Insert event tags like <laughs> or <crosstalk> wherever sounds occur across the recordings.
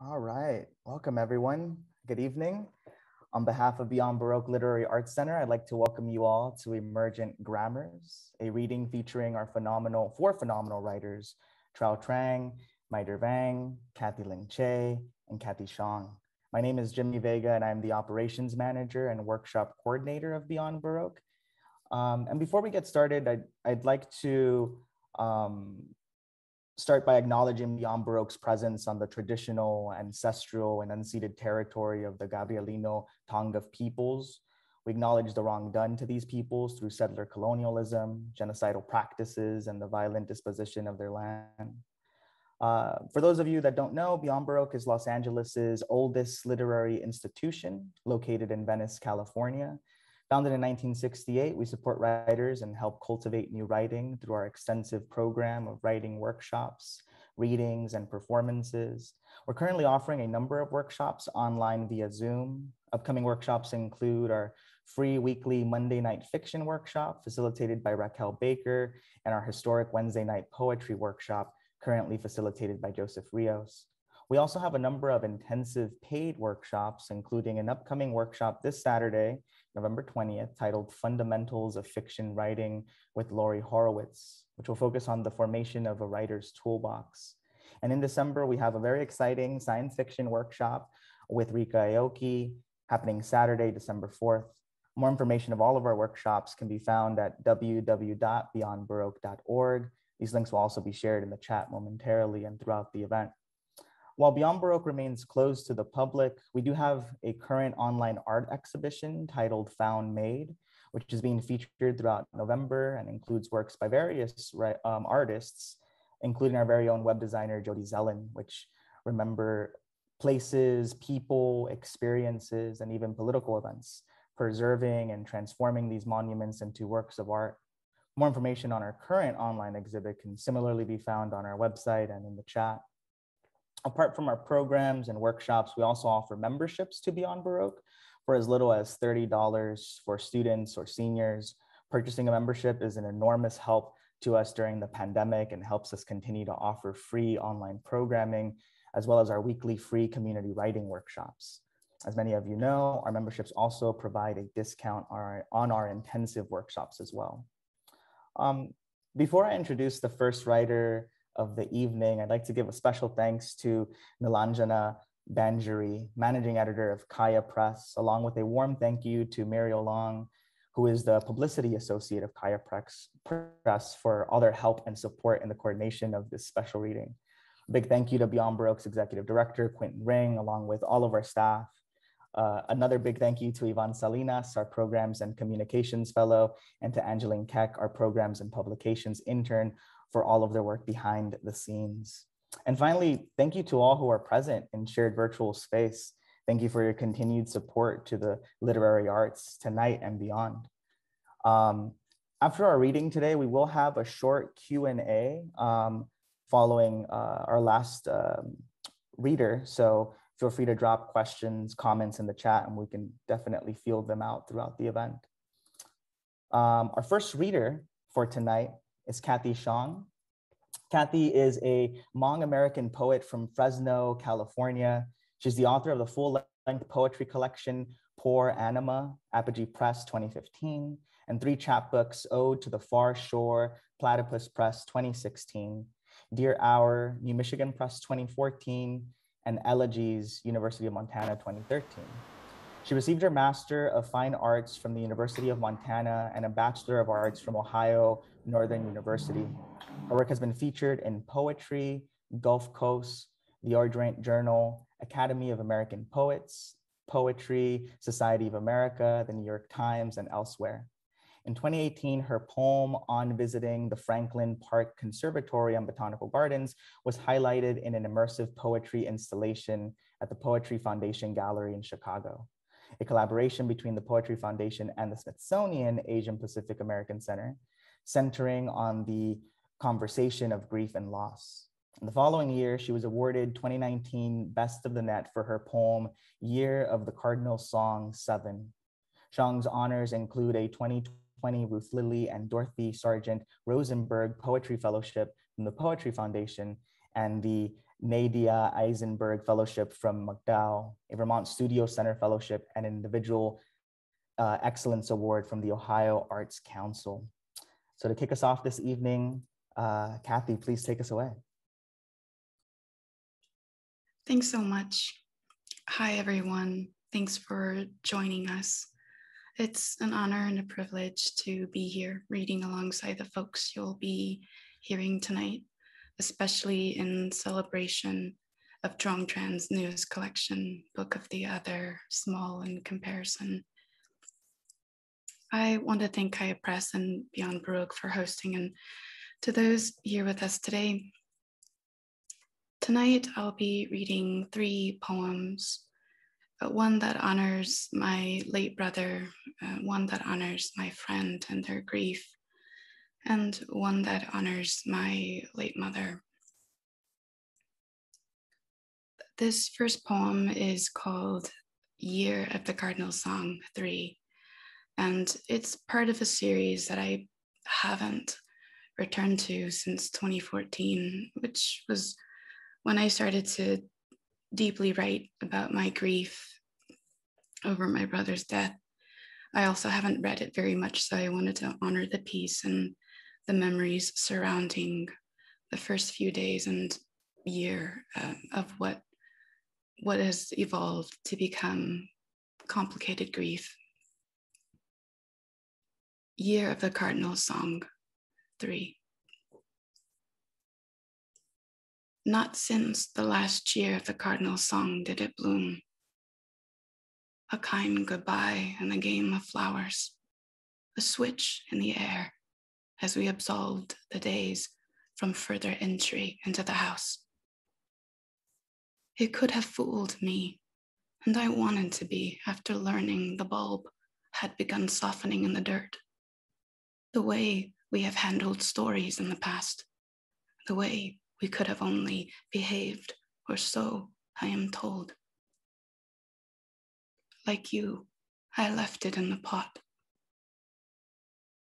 All right. Welcome, everyone. Good evening. On behalf of Beyond Baroque Literary Arts Center, I'd like to welcome you all to Emergent Grammars, a reading featuring our phenomenal, four phenomenal writers, Truong Tran, Maider Vang, Cathy Linh Che, and Khaty Xiong. My name is Jimmy Vega, and I'm the operations manager and workshop coordinator of Beyond Baroque. Um, and before we get started, I'd, I'd like to um, start by acknowledging Beyond Baroque's presence on the traditional, ancestral, and unceded territory of the Gabrielino Tongva peoples. We acknowledge the wrong done to these peoples through settler colonialism, genocidal practices, and the violent disposition of their land. Uh, for those of you that don't know, Beyond Baroque is Los Angeles's oldest literary institution located in Venice, California. Founded in 1968, we support writers and help cultivate new writing through our extensive program of writing workshops, readings, and performances. We're currently offering a number of workshops online via Zoom. Upcoming workshops include our free weekly Monday night fiction workshop facilitated by Raquel Baker and our historic Wednesday night poetry workshop currently facilitated by Joseph Rios. We also have a number of intensive paid workshops, including an upcoming workshop this Saturday November 20th, titled Fundamentals of Fiction Writing with Laurie Horowitz, which will focus on the formation of a writer's toolbox. And in December, we have a very exciting science fiction workshop with Ryka Aoki happening Saturday, December 4th. More information of all of our workshops can be found at www.beyondbaroque.org. These links will also be shared in the chat momentarily and throughout the event. While Beyond Baroque remains closed to the public, we do have a current online art exhibition titled Found Made, which is being featured throughout November and includes works by various um, artists, including our very own web designer, Jody Zellen, which remember places, people, experiences, and even political events, preserving and transforming these monuments into works of art. More information on our current online exhibit can similarly be found on our website and in the chat. Apart from our programs and workshops, we also offer memberships to Beyond Baroque for as little as $30 for students or seniors. Purchasing a membership is an enormous help to us during the pandemic and helps us continue to offer free online programming, as well as our weekly free community writing workshops. As many of you know, our memberships also provide a discount on our, intensive workshops as well. Um, before I introduce the first writer of the evening, I'd like to give a special thanks to Nilanjana Banerjee, managing editor of Kaya Press, along with a warm thank you to Muriel Long, who is the publicity associate of Kaya Press, Press for all their help and support in the coordination of this special reading. A big thank you to Beyond Baroque's executive director, Quentin Ring, along with all of our staff. Uh, another big thank you to Ivan Salinas, our programs and communications fellow, and to Angeline Keck, our programs and publications intern, for all of their work behind the scenes. And finally, thank you to all who are present in shared virtual space. Thank you for your continued support to the literary arts tonight and beyond. Um, after our reading today, we will have a short Q&A um, following uh, our last um, reader. So feel free to drop questions, comments in the chat, and we can definitely field them out throughout the event. Um, our first reader for tonight is Khaty Xiong. Khaty is a Hmong American poet from Fresno, California. She's the author of the full length poetry collection, Poor Anima, Apogee Press 2015, and three chapbooks, Ode to the Far Shore, Platypus Press 2016, Dear Hour, New Michigan Press 2014, and Elegies, University of Montana 2013. She received her Master of Fine Arts from the University of Montana and a Bachelor of Arts from Ohio Northern University. Her work has been featured in Poetry, Gulf Coast, the Orient Journal, Academy of American Poets, Poetry, Society of America, the New York Times, and elsewhere. In 2018, her poem on visiting the Franklin Park Conservatory and Botanical Gardens was highlighted in an immersive poetry installation at the Poetry Foundation Gallery in Chicago a collaboration between the Poetry Foundation and the Smithsonian Asian Pacific American Center, centering on the conversation of grief and loss. In the following year, she was awarded 2019 Best of the Net for her poem, Year of the Cardinal Song 7. Xiong's honors include a 2020 Ruth Lilly and Dorothy Sargent Rosenberg Poetry Fellowship from the Poetry Foundation and the Nadya Aisenberg Fellowship from MacDowell, a Vermont Studio Center Fellowship, and an individual uh, Excellence Award from the Ohio Arts Council. So to kick us off this evening, uh, Khaty, please take us away. Thanks so much. Hi, everyone. Thanks for joining us. It's an honor and a privilege to be here reading alongside the folks you'll be hearing tonight, especially in celebration of Truong Tran's newest collection, Book of the Other, Small in Comparison. I want to thank Kaya Press and Beyond Baroque for hosting and to those here with us today. Tonight, I'll be reading three poems one that honors my late brother, uh, one that honors my friend and their grief, and one that honors my late mother. This first poem is called Year of the Cardinal Song 3, and it's part of a series that I haven't returned to since 2014, which was when I started to deeply write about my grief over my brother's death. I also haven't read it very much, so I wanted to honor the piece and the memories surrounding the first few days and year uh, of what what has evolved to become complicated grief. Year of the Cardinal Song 3. Not since the last year of the cardinal song did it bloom. A kind goodbye and a game of flowers, a switch in the air as we absolved the days from further entry into the house. It could have fooled me, and I wanted to be after learning the bulb had begun softening in the dirt. The way we have handled stories in the past, the way we could have only behaved, or so I am told. Like you, I left it in the pot.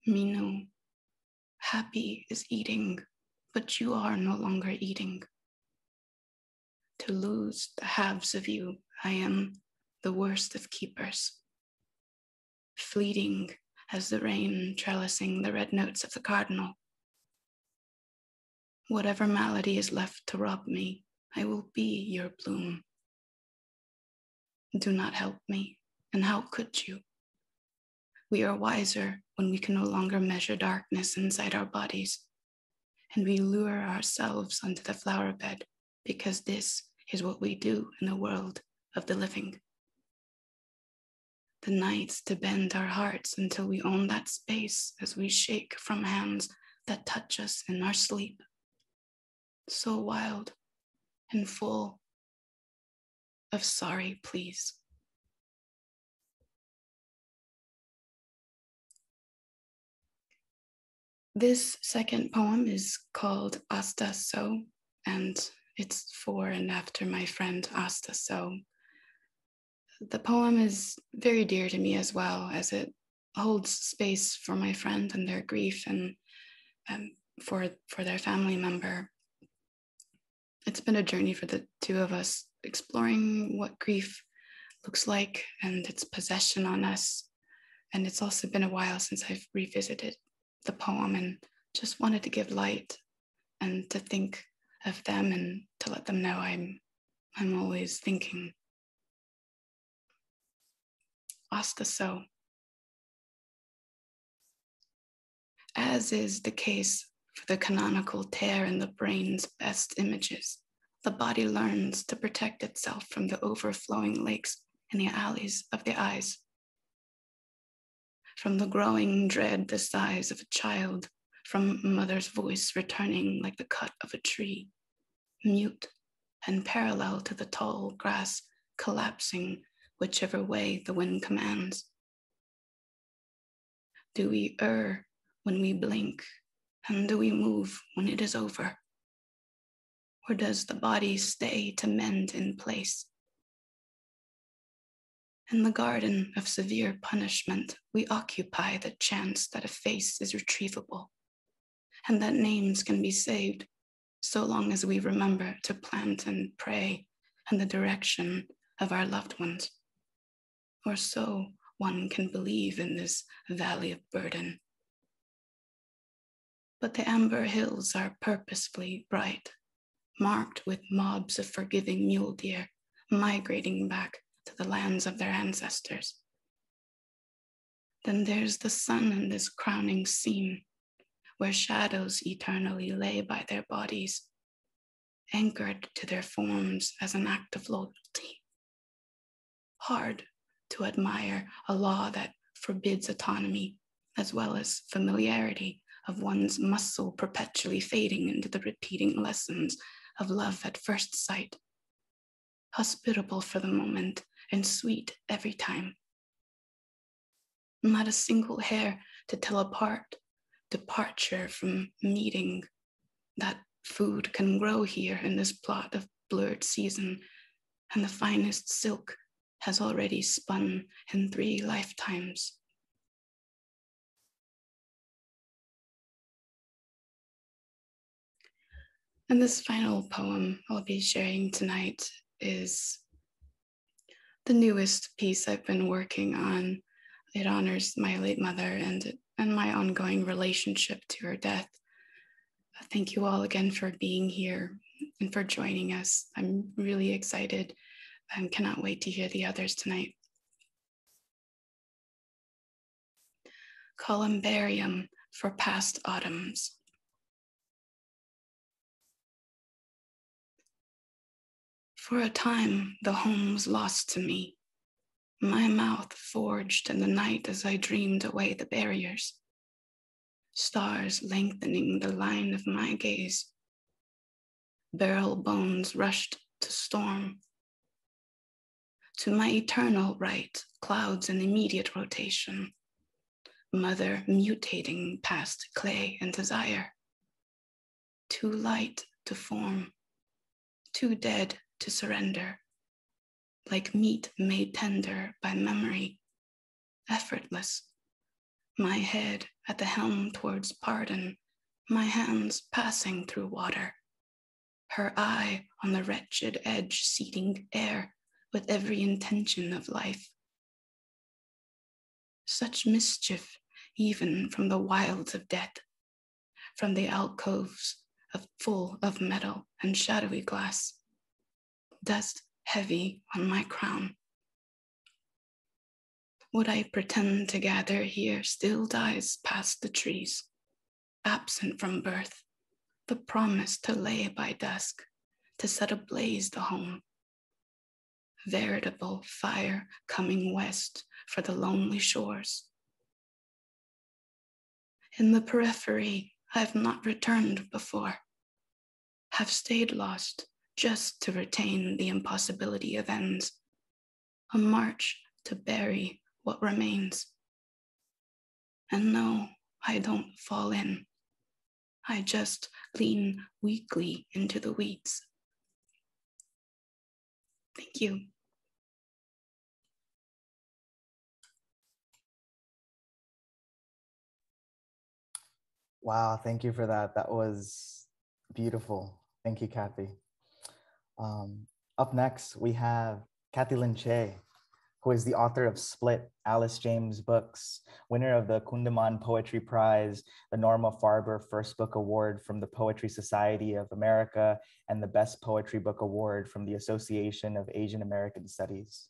Minu, happy is eating, but you are no longer eating. To lose the halves of you, I am the worst of keepers. Fleeting as the rain trellising the red notes of the cardinal Whatever malady is left to rob me, I will be your bloom. Do not help me, and how could you? We are wiser when we can no longer measure darkness inside our bodies, and we lure ourselves onto the flower bed because this is what we do in the world of the living. The nights to bend our hearts until we own that space as we shake from hands that touch us in our sleep so wild and full of sorry, please. This second poem is called Asta So, and it's for and after my friend Asta So. The poem is very dear to me as well, as it holds space for my friend and their grief and um, for, for their family member it's been a journey for the two of us exploring what grief looks like and its possession on us. And it's also been a while since I've revisited the poem and just wanted to give light and to think of them and to let them know I'm I'm always thinking. Asta so. As is the case for the canonical tear in the brain's best images. The body learns to protect itself from the overflowing lakes in the alleys of the eyes. From the growing dread the size of a child, from mother's voice returning like the cut of a tree, mute and parallel to the tall grass collapsing whichever way the wind commands. Do we err when we blink and do we move when it is over? Or does the body stay to mend in place? In the garden of severe punishment, we occupy the chance that a face is retrievable and that names can be saved so long as we remember to plant and pray in the direction of our loved ones. Or so one can believe in this valley of burden. But the amber hills are purposefully bright, marked with mobs of forgiving mule deer migrating back to the lands of their ancestors. Then there's the sun in this crowning scene, where shadows eternally lay by their bodies, anchored to their forms as an act of loyalty. Hard to admire a law that forbids autonomy as well as familiarity of one's muscle perpetually fading into the repeating lessons of love at first sight. Hospitable for the moment and sweet every time. Not a single hair to tell apart departure from meeting that food can grow here in this plot of blurred season, and the finest silk has already spun in three lifetimes. And this final poem I'll be sharing tonight is the newest piece I've been working on. It honors my late mother and, and my ongoing relationship to her death. Thank you all again for being here and for joining us. I'm really excited and cannot wait to hear the others tonight. Columbarium for past autumns. For a time, the home was lost to me, my mouth forged in the night as I dreamed away the barriers, stars lengthening the line of my gaze. Barrel bones rushed to storm. To my eternal right, clouds in immediate rotation, mother mutating past clay and desire. Too light to form, too dead to surrender, like meat made tender by memory, effortless. My head at the helm towards pardon, my hands passing through water, her eye on the wretched edge, seeding air with every intention of life. Such mischief, even from the wilds of death, from the alcoves of full of metal and shadowy glass dust heavy on my crown. What I pretend to gather here still dies past the trees, absent from birth, the promise to lay by dusk, to set ablaze the home. Veritable fire coming west for the lonely shores. In the periphery, I have not returned before, have stayed lost just to retain the impossibility of ends, a march to bury what remains. And no, I don't fall in. I just lean weakly into the weeds. Thank you. Wow, thank you for that. That was beautiful. Thank you, Khaty. Um, up next, we have Cathy Linh Che, who is the author of Split, Alice James books, winner of the Kundiman Poetry Prize, the Norma Farber First Book Award from the Poetry Society of America, and the Best Poetry Book Award from the Association of Asian American Studies.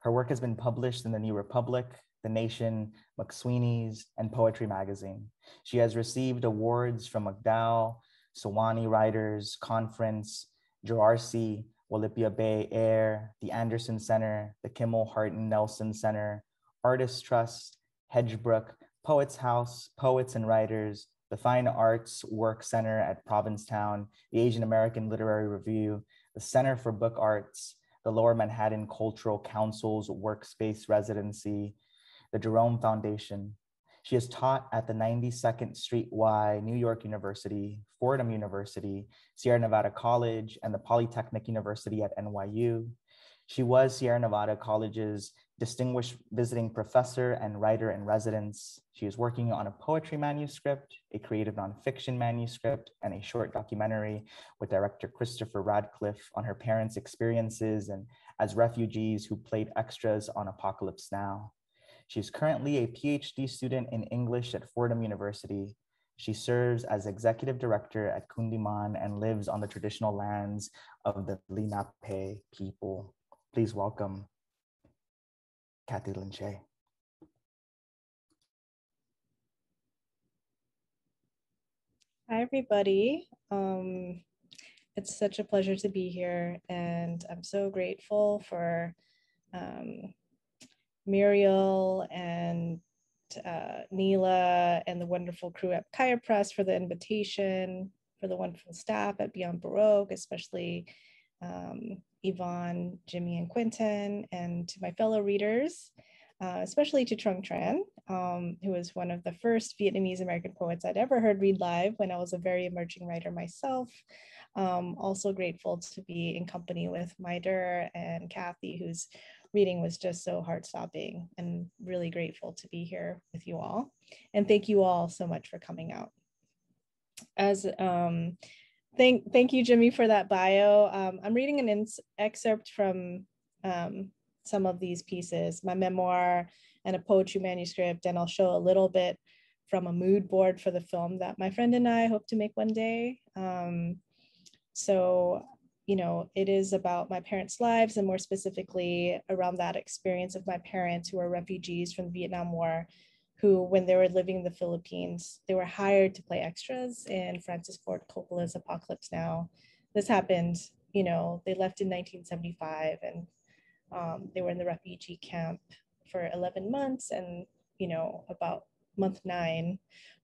Her work has been published in the New Republic, The Nation, McSweeney's, and Poetry Magazine. She has received awards from MacDowell, Sewanee Writers Conference, Djerassi, Willapa Bay Air, the Anderson Center, the Kimmel Harding Nelson Center, Artists Trust, Hedgebrook, Poets House, Poets and Writers, the Fine Arts Work Center at Provincetown, the Asian American Literary Review, the Center for Book Arts, the Lower Manhattan Cultural Council's Workspace Residency, the Jerome Foundation, she has taught at the 92nd Street Y, New York University, Fordham University, Sierra Nevada College, and the Polytechnic University at NYU. She was Sierra Nevada College's distinguished visiting professor and writer in residence. She is working on a poetry manuscript, a creative nonfiction manuscript, and a short documentary with director Christopher Radcliffe on her parents' experiences and as refugees who played extras on Apocalypse Now. She's currently a PhD student in English at Fordham University. She serves as executive director at Kundiman and lives on the traditional lands of the Lenape people. Please welcome Cathy Linh Che. Hi, everybody. Um, it's such a pleasure to be here, and I'm so grateful for um, Muriel and uh, Neela and the wonderful crew at Kaya Press for the invitation, for the wonderful staff at Beyond Baroque, especially um, Yvonne, Jimmy, and Quentin, and to my fellow readers, uh, especially to Truong Tran, um, who was one of the first Vietnamese American poets I'd ever heard read live when I was a very emerging writer myself. Um, also grateful to be in company with Mai Der and Khaty, whose reading was just so heart-stopping and really grateful to be here with you all. And thank you all so much for coming out. As um, thank thank you, Jimmy, for that bio. Um, I'm reading an excerpt from um, some of these pieces, my memoir and a poetry manuscript, and I'll show a little bit from a mood board for the film that my friend and I hope to make one day. Um, so, you know, it is about my parents' lives and more specifically around that experience of my parents who are refugees from the Vietnam War who, when they were living in the Philippines, they were hired to play extras in Francis Ford Coppola's Apocalypse Now. This happened, you know, they left in 1975 and um, they were in the refugee camp for 11 months. And, you know, about month nine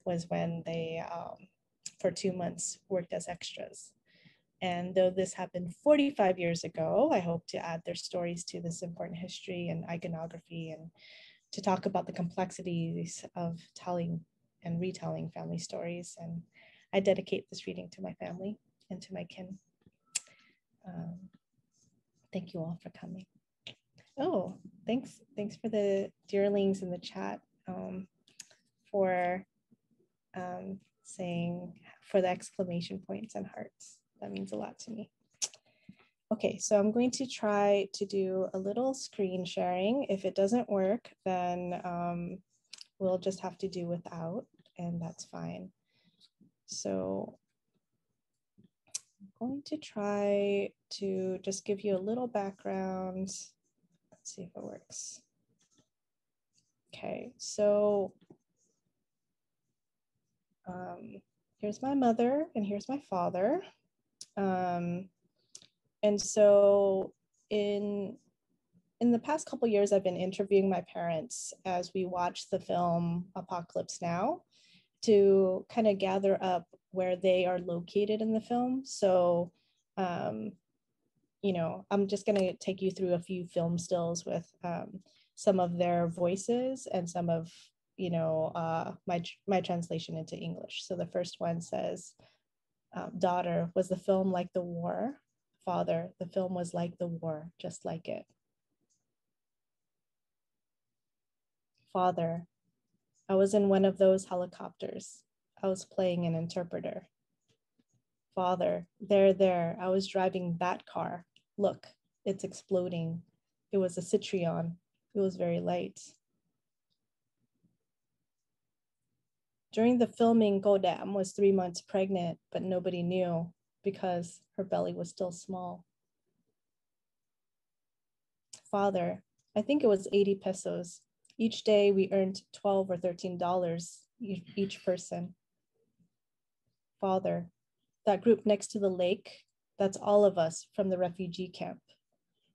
was when they, um, for two months, worked as extras. And though this happened 45 years ago, I hope to add their stories to this important history and iconography and to talk about the complexities of telling and retelling family stories. And I dedicate this reading to my family and to my kin. Um, thank you all for coming. Oh, thanks. Thanks for the dearlings in the chat um, for um, saying for the exclamation points and hearts. That means a lot to me. Okay, so I'm going to try to do a little screen sharing. If it doesn't work, then um, we'll just have to do without, and that's fine. So I'm going to try to just give you a little background. Let's see if it works. Okay, so um, here's my mother and here's my father. Um, and so in in the past couple years i've been interviewing my parents as we watch the film apocalypse now to kind of gather up where they are located in the film. So um, you know i'm just going to take you through a few film stills with um, some of their voices and some of you know uh, my my translation into english. So the first one says um, daughter was the film like the war father, the film was like the war, just like it. Father, I was in one of those helicopters. I was playing an interpreter. Father, there, there, I was driving that car. Look, it's exploding. It was a Citroen. It was very light. During the filming, Godam was three months pregnant, but nobody knew because her belly was still small. Father, I think it was 80 pesos. Each day we earned 12 or $13 each person. Father, that group next to the lake, that's all of us from the refugee camp.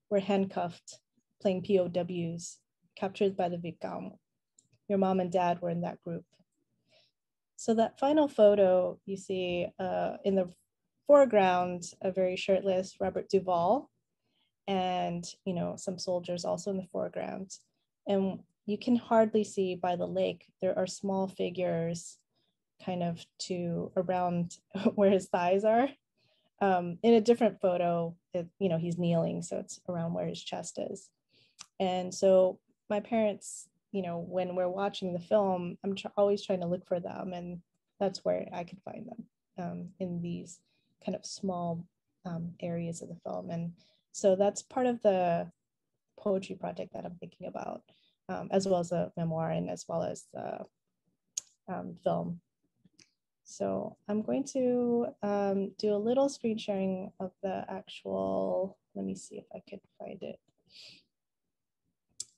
We're handcuffed, playing POWs, captured by the Vietcong. Your mom and dad were in that group. So that final photo you see uh, in the foreground, a very shirtless Robert Duvall, and you know some soldiers also in the foreground. And you can hardly see by the lake, there are small figures kind of to around <laughs> where his thighs are. Um, in a different photo, it, you know, he's kneeling, so it's around where his chest is. And so my parents, you know, when we're watching the film, I'm tr- always trying to look for them, and that's where I could find them um, in these kind of small um, areas of the film. And so that's part of the poetry project that I'm thinking about, um, as well as a memoir and as well as the um, film. So I'm going to um, do a little screen sharing of the actual, let me see if I could find it,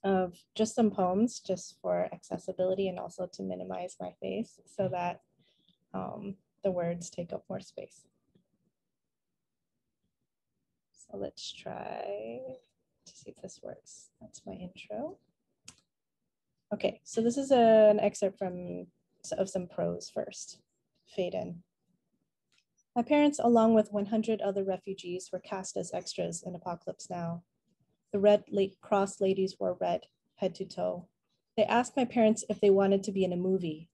of just some poems just for accessibility and also to minimize my face so that um, the words take up more space. So let's try to see if this works. That's my intro. Okay, so this is a, an excerpt from of some prose first. Fade in. My parents, along with 100 other refugees, were cast as extras in Apocalypse Now. The Red Cross ladies wore red, head to toe. They asked my parents if they wanted to be in a movie.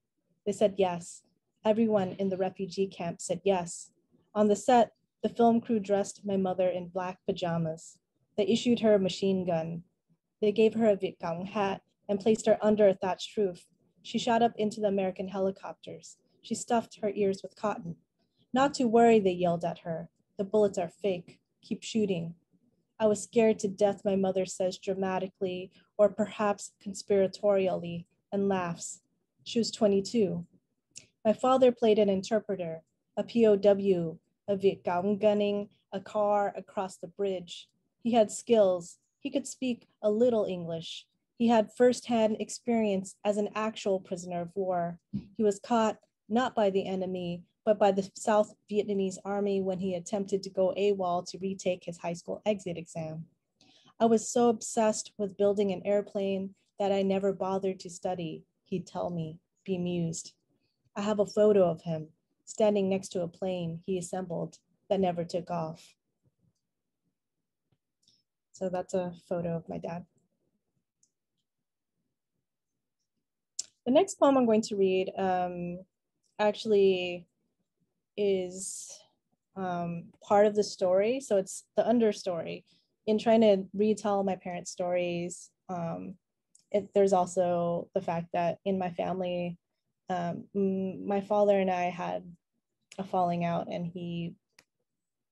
They said yes. Everyone in the refugee camp said yes. On the set, the film crew dressed my mother in black pajamas. They issued her a machine gun. They gave her a Viet Cong hat and placed her under a thatched roof. She shot up into the American helicopters. She stuffed her ears with cotton. Not to worry, they yelled at her. The bullets are fake. Keep shooting. I was scared to death, my mother says dramatically, or perhaps conspiratorially, and laughs. She was 22. My father played an interpreter, a POW, a Viet Cong gunning a car across the bridge. He had skills. He could speak a little English. He had firsthand experience as an actual prisoner of war. He was caught not by the enemy, but by the South Vietnamese army when he attempted to go AWOL to retake his high school exit exam. I was so obsessed with building an airplane that I never bothered to study, he'd tell me, bemused. I have a photo of him standing next to a plane he assembled that never took off. So that's a photo of my dad. The next poem I'm going to read um, actually is um, part of the story. So it's the understory. In trying to retell my parents' stories, um, it, there's also the fact that in my family, um, my father and I had a falling out and he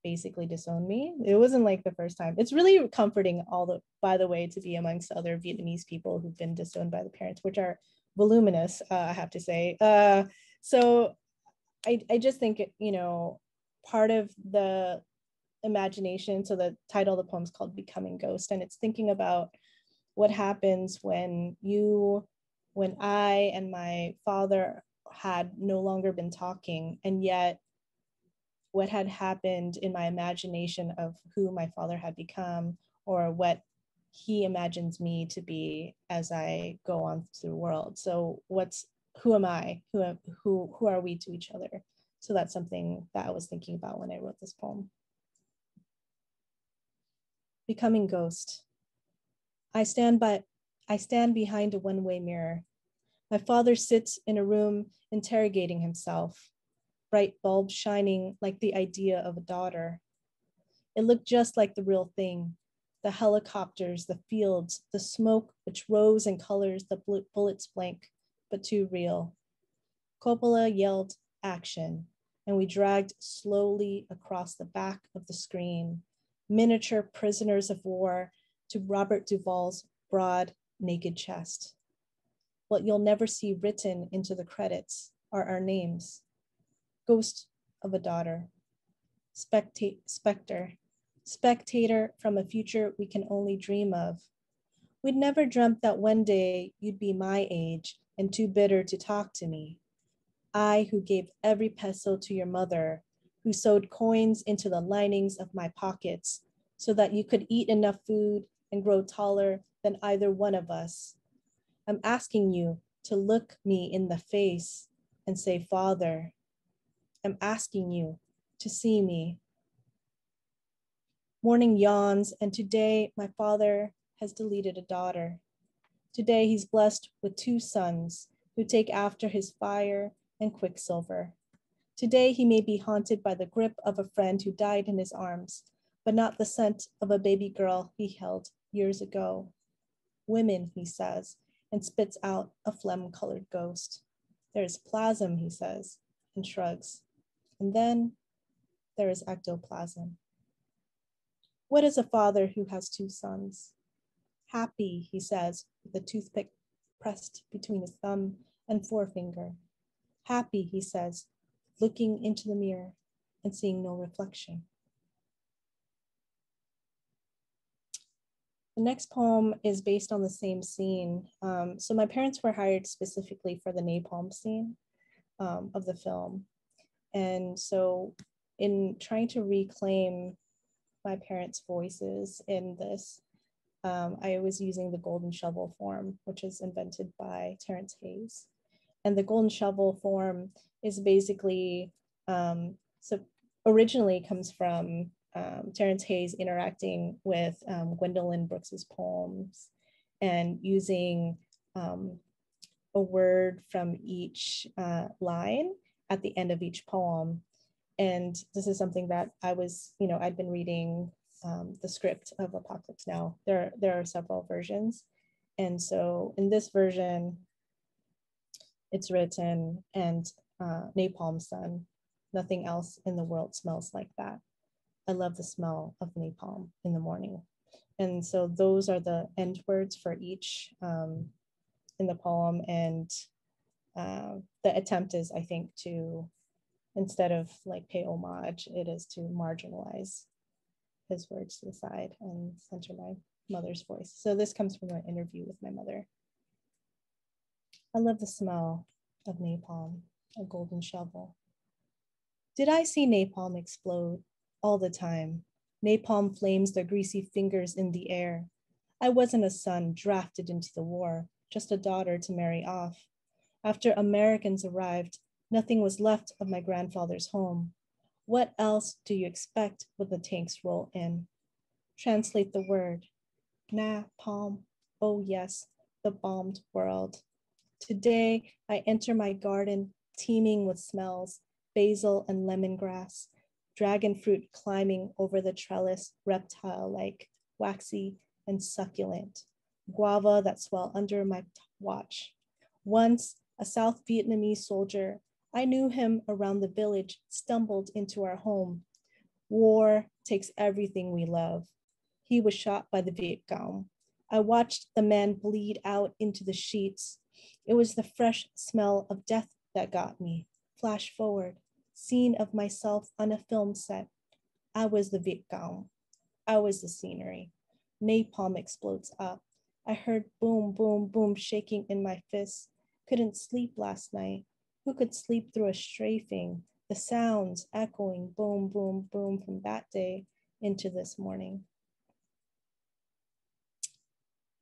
basically disowned me. It wasn't like the first time. It's really comforting all the by the way to be amongst other Vietnamese people who've been disowned by the parents, which are voluminous, uh, I have to say. Uh, so I, I just think, you know, part of the imagination, so the title of the poem is called Becoming Ghost, and it's thinking about what happens when you, when I and my father had no longer been talking, and yet what had happened in my imagination of who my father had become or what he imagines me to be as I go on through the world. So what's who am I? Who am, who who are we to each other? So that's something that I was thinking about when I wrote this poem. Becoming ghost. I stand by I stand behind a one-way mirror. My father sits in a room interrogating himself, bright bulb shining like the idea of a daughter. It looked just like the real thing, the helicopters, the fields, the smoke which rose in colors the bullets blank, but too real. Coppola yelled, action, and we dragged slowly across the back of the screen, miniature prisoners of war to Robert Duvall's broad, naked chest. What you'll never see written into the credits are our names. Ghost of a daughter, spectate, specter, spectator from a future we can only dream of. We'd never dreamt that one day you'd be my age and too bitter to talk to me. I, who gave every peso to your mother, who sewed coins into the linings of my pockets so that you could eat enough food and grow taller than either one of us. I'm asking you to look me in the face and say, Father. I'm asking you to see me Morning yawns, and today my father has deleted a daughter. Today he's blessed with two sons who take after his fire and quicksilver. Today, he may be haunted by the grip of a friend who died in his arms, but not the scent of a baby girl he held years ago. Women, he says, and spits out a phlegm colored ghost. There's plasm, he says, and shrugs. And then there is ectoplasm. What is a father who has two sons? Happy, he says, with a toothpick pressed between his thumb and forefinger. Happy, he says, looking into the mirror and seeing no reflection. The next poem is based on the same scene. Um, so my parents were hired specifically for the napalm scene um, of the film. And so in trying to reclaim my parents' voices in this, um, I was using the golden shovel form, which is invented by Terrence Hayes. And the golden shovel form is basically, um, so originally comes from um, Terrence Hayes interacting with um, Gwendolyn Brooks's poems and using um, a word from each uh, line at the end of each poem. And this is something that I was, you know, I'd been reading um, the script of Apocalypse Now. There, there are several versions. And so in this version, it's written, and uh, napalm sun, nothing else in the world smells like that. I love the smell of napalm in the morning. And so those are the end words for each um, in the poem. And uh, the attempt is, I think, to, instead of like pay homage, it is to marginalize his words to the side and center my mother's voice. So this comes from an interview with my mother. I love the smell of napalm, a golden shovel. Did I see napalm explode? All the time. Napalm flames their greasy fingers in the air. I wasn't a son drafted into the war, just a daughter to marry off. After Americans arrived, nothing was left of my grandfather's home. What else do you expect when the tanks roll in? Translate the word. Na palm. Oh yes, the bombed world. Today I enter my garden teeming with smells, basil and lemongrass, dragon fruit climbing over the trellis, reptile-like, waxy and succulent, guava that swell under my watch. Once a South Vietnamese soldier I knew him around the village, stumbled into our home. War takes everything we love. He was shot by the Viet Cong. I watched the man bleed out into the sheets. It was the fresh smell of death that got me. Flash forward, scene of myself on a film set. I was the Viet Cong. I was the scenery. Napalm explodes up. I heard boom, boom, boom shaking in my fists. Couldn't sleep last night. Who could sleep through a strafing, the sounds echoing boom, boom, boom from that day into this morning?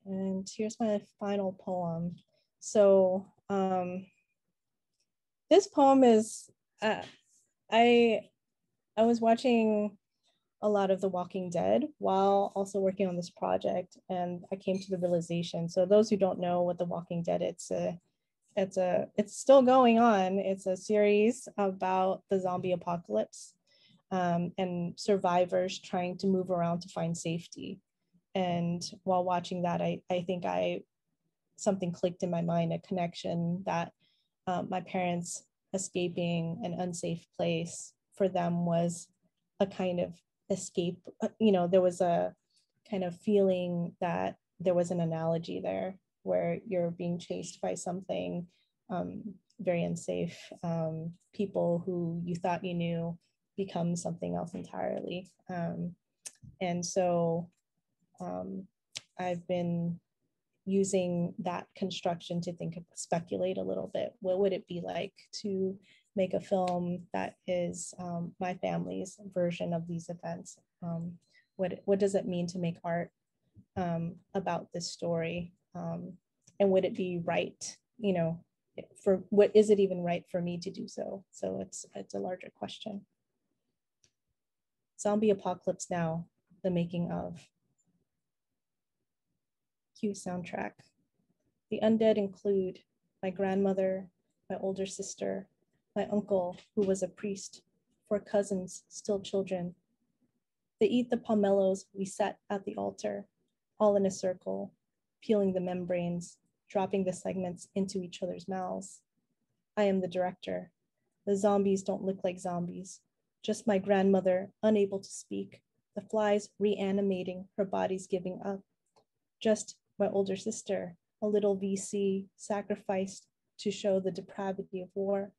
And here's my final poem. So um, this poem is, uh, I, I was watching a lot of The Walking Dead while also working on this project, and I came to the realization. So those who don't know what The Walking Dead, it's a it's a it's still going on. It's a series about the zombie apocalypse um, and survivors trying to move around to find safety. And while watching that, I I think I something clicked in my mind, a connection that um, my parents escaping an unsafe place for them was a kind of escape. Uh, you know, there was a kind of feeling that there was an analogy there where you're being chased by something um, very unsafe. Um, people who you thought you knew become something else entirely. Um, and so um, I've been using that construction to think speculate a little bit. What would it be like to make a film that is um, my family's version of these events? Um, what, what does it mean to make art about this story? Um, and would it be right you know for what is it even right for me to do so? So it's it's a larger question. Zombie apocalypse now the making of. Cue soundtrack. The undead include my grandmother my older sister my uncle, who was a priest, four cousins, still children. They eat the pomelos we set at the altar, all in a circle, peeling the membranes, dropping the segments into each other's mouths. I am the director. The zombies don't look like zombies, just my grandmother, unable to speak, the flies reanimating, her body's giving up. Just my older sister, a little VC, sacrificed to show the depravity of war.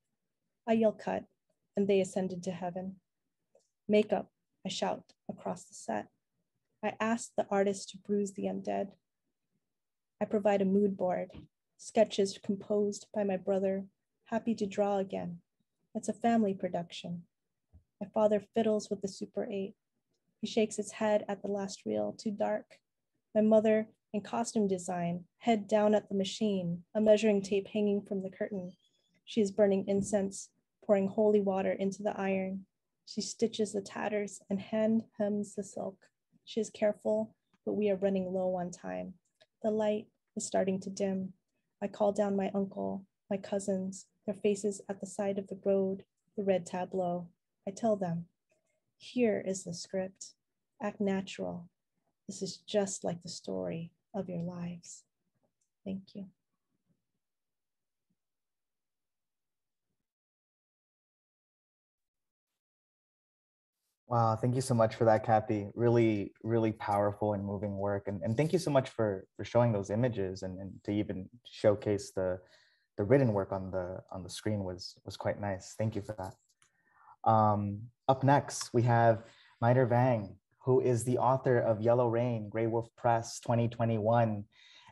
I yell cut, and they ascended to heaven. Makeup, I shout across the set. I ask the artist to bruise the undead. I provide a mood board, sketches composed by my brother, happy to draw again. It's a family production. My father fiddles with the Super 8. He shakes his head at the last reel, too dark. My mother, in costume design, head down at the machine, a measuring tape hanging from the curtain. She is burning incense, pouring holy water into the iron. She stitches the tatters and hand hems the silk. She is careful, but we are running low on time. The light is starting to dim. I call down my uncle, my cousins, their faces at the side of the road, the red tableau. I tell them, here is the script. Act natural. This is just like the story of your lives. Thank you. Wow, thank you so much for that, Cathy. Really, really powerful and moving work. And, and thank you so much for for showing those images and, and to even showcase the the written work on the on the screen was was quite nice. Thank you for that. Um, up next, we have Mai Der Vang, who is the author of Yellow Rain, Graywolf Press 2021,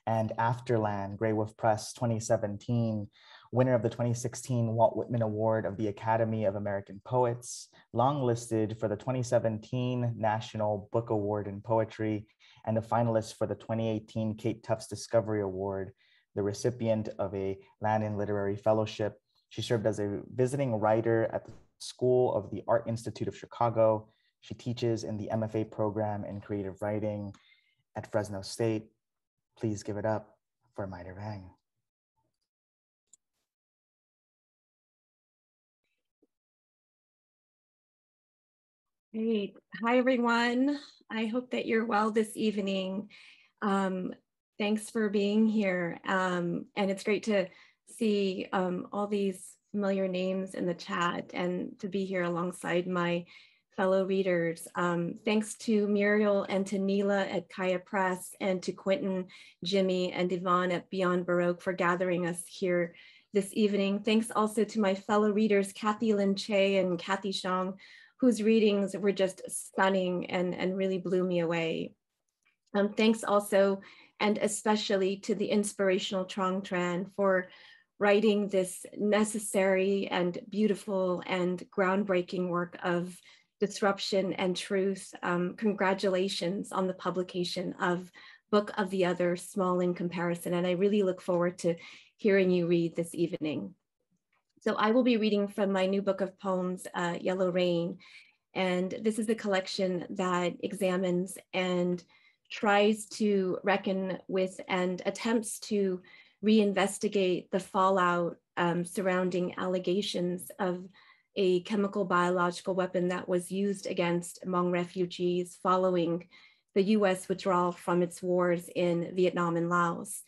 and Afterland, Graywolf Press 2017, winner of the 2016 Walt Whitman Award of the Academy of American Poets, longlisted for the 2017 National Book Award in Poetry, and a finalist for the 2018 Kate Tufts Discovery Award, the recipient of a Lannan Literary Fellowship. She served as a visiting writer at the School of the Art Institute of Chicago. She teaches in the MFA program in creative writing at Fresno State. Please give it up for Mai Der Vang. Great. Hi, everyone. I hope that you're well this evening. Um, thanks for being here. Um, and it's great to see um, all these familiar names in the chat and to be here alongside my fellow readers. Um, thanks to Muriel and to Neela at Kaya Press and to Quentin, Jimmy, and Yvonne at Beyond Baroque for gathering us here this evening. Thanks also to my fellow readers, Cathy Linh Che and Khaty Xiong, whose readings were just stunning and, and really blew me away. Um, thanks also and especially to the inspirational Truong Tran for writing this necessary and beautiful and groundbreaking work of disruption and truth. Um, congratulations on the publication of Book of the Other, Small in Comparison. And I really look forward to hearing you read this evening. So I will be reading from my new book of poems, uh, Yellow Rain. And this is a collection that examines and tries to reckon with and attempts to reinvestigate the fallout um, surrounding allegations of a chemical biological weapon that was used against Hmong refugees following the US withdrawal from its wars in Vietnam and Laos.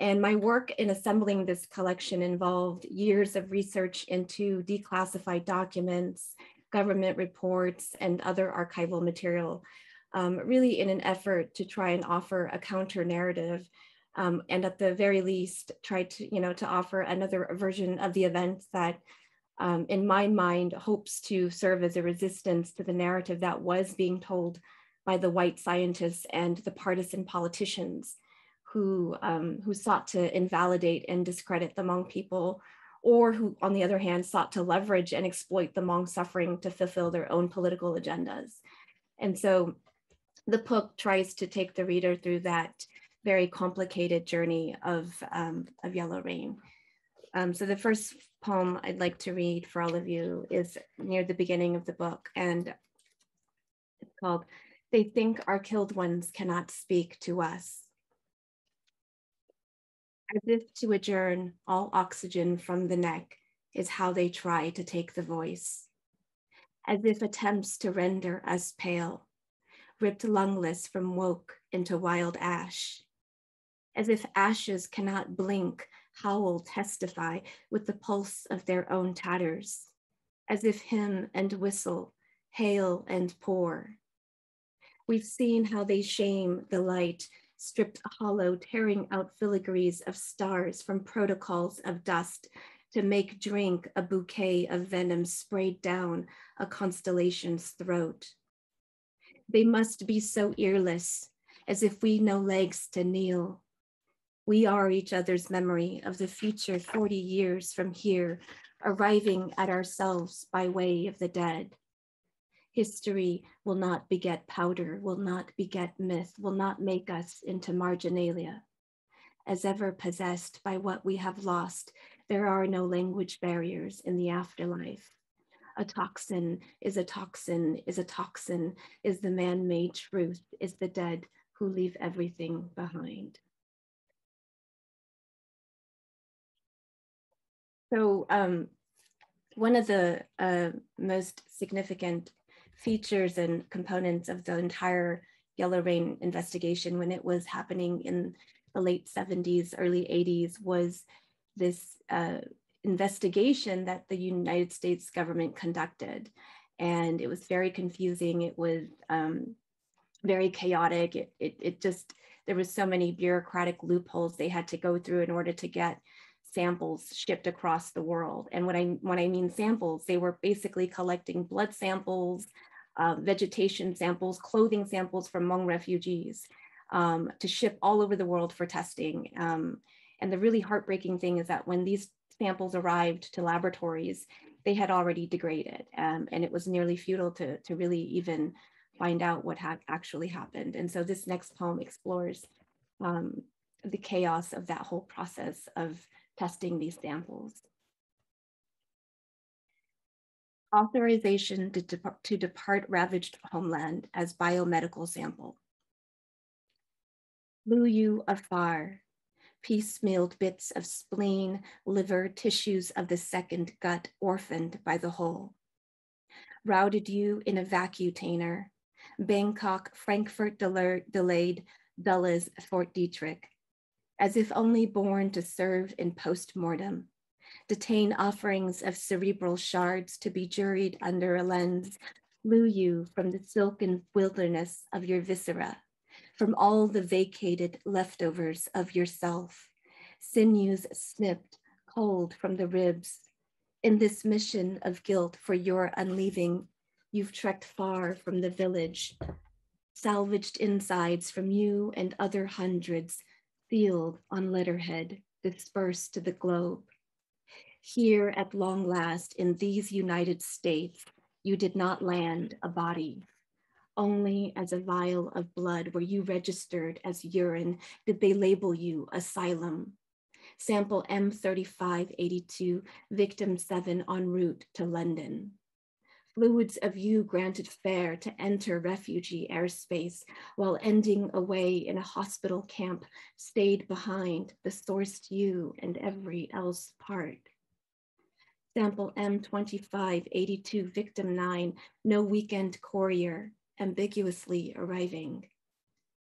And my work in assembling this collection involved years of research into declassified documents, government reports, and other archival material, um, really in an effort to try and offer a counter narrative um, and at the very least try to, you know, to offer another version of the events that um, in my mind hopes to serve as a resistance to the narrative that was being told by the white scientists and the partisan politicians who, um, who sought to invalidate and discredit the Hmong people or who, on the other hand, sought to leverage and exploit the Hmong suffering to fulfill their own political agendas. And so the book tries to take the reader through that very complicated journey of, um, of Yellow Rain. Um, so the first poem I'd like to read for all of you is near the beginning of the book and it's called They Think Our Killed Ones Cannot Speak to Us. As if to adjourn all oxygen from the neck, is how they try to take the voice, as if attempts to render us pale, ripped lungless from woke into wild ash, as if ashes cannot blink, howl, testify with the pulse of their own tatters, as if hymn and whistle, hail and pour. We've seen how they shame the light, stripped hollow, tearing out filigrees of stars from protocols of dust to make drink a bouquet of venom sprayed down a constellation's throat. They must be so earless, as if we no legs to kneel. We are each other's memory of the future 40 years from here, arriving at ourselves by way of the dead. History will not beget powder, will not beget myth, will not make us into marginalia. As ever possessed by what we have lost, there are no language barriers in the afterlife. A toxin is a toxin is a toxin, is the man made truth, is the dead who leave everything behind. So, um, one of the uh, most significant features and components of the entire Yellow Rain investigation when it was happening in the late 70s, early 80s was this uh, investigation that the United States government conducted. And it was very confusing. It was um, very chaotic. It, it, it just, there was so many bureaucratic loopholes they had to go through in order to get samples shipped across the world. And when I, when I mean samples, they were basically collecting blood samples, uh, vegetation samples, clothing samples from Hmong refugees um, to ship all over the world for testing. Um, and the really heartbreaking thing is that when these samples arrived to laboratories, they had already degraded um, and it was nearly futile to, to really even find out what had actually happened. And so this next poem explores um, the chaos of that whole process of testing these samples. Authorization to, depart, to depart ravaged homeland as biomedical sample. You afar, piecemealed bits of spleen, liver, tissues of the second gut orphaned by the whole. Routed you in a vacutainer, Bangkok, Frankfurt delayed, Dulles, Fort Detrick, as if only born to serve in post-mortem, detain offerings of cerebral shards to be juried under a lens, flew you from the silken wilderness of your viscera, from all the vacated leftovers of yourself, sinews snipped cold from the ribs. In this mission of guilt for your unleaving, you've trekked far from the village, salvaged insides from you and other hundreds, sealed on letterhead, dispersed to the globe. Here at long last in these United States, you did not land a body, only as a vial of blood were you registered as urine, did they label you asylum. Sample M3582, victim seven en route to London. Fluids of you granted fare to enter refugee airspace while ending away in a hospital camp stayed behind the sourced you and every else part. Sample M2582, victim nine, no weekend courier, ambiguously arriving.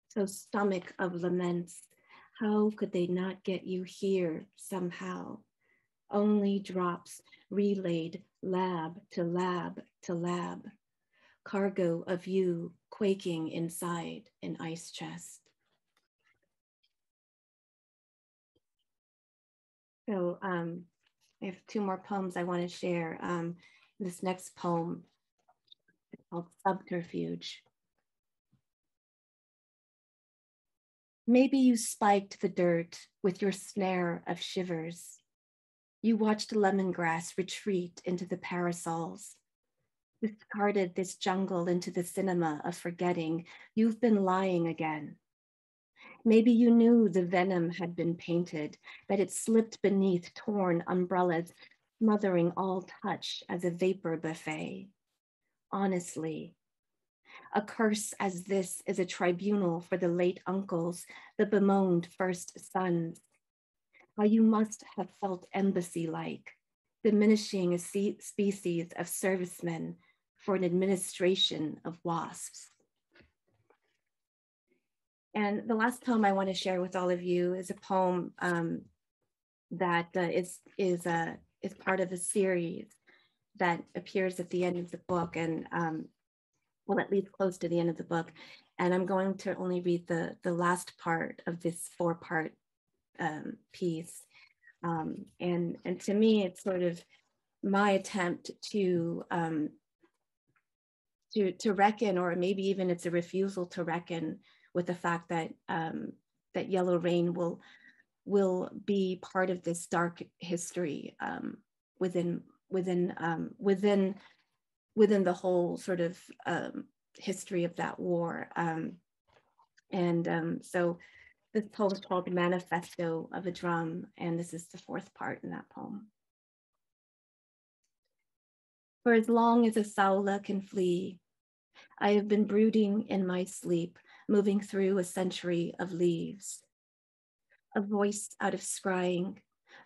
So stomach of laments, how could they not get you here somehow? Only drops relayed lab to lab to lab. Cargo of you quaking inside an ice chest. So um, I have two more poems I want to share. Um, this next poem is called subterfuge. Maybe you spiked the dirt with your snare of shivers. You watched lemongrass retreat into the parasols, discarded this jungle into the cinema of forgetting. You've been lying again. Maybe you knew the venom had been painted, that it slipped beneath torn umbrellas, smothering all touch as a vapor buffet honestly. A curse as this is a tribunal for the late uncles, the bemoaned first sons. How you must have felt embassy like, diminishing a species of servicemen for an administration of wasps. And the last poem I want to share with all of you is a poem um, that uh, is is, uh, is part of a series that appears at the end of the book and um, well, at least close to the end of the book. And I'm going to only read the, the last part of this four part um, piece. Um, and, and to me, it's sort of my attempt to, um, to, to reckon, or maybe even it's a refusal to reckon with the fact that, um, that Yellow Rain will, will be part of this dark history um, within, within, um, within, within the whole sort of um, history of that war. Um, and um, so this poem is called Manifesto of a Drum, and this is the fourth part in that poem. For as long as a Saula can flee, I have been brooding in my sleep, moving through a century of leaves. A voice out of scrying,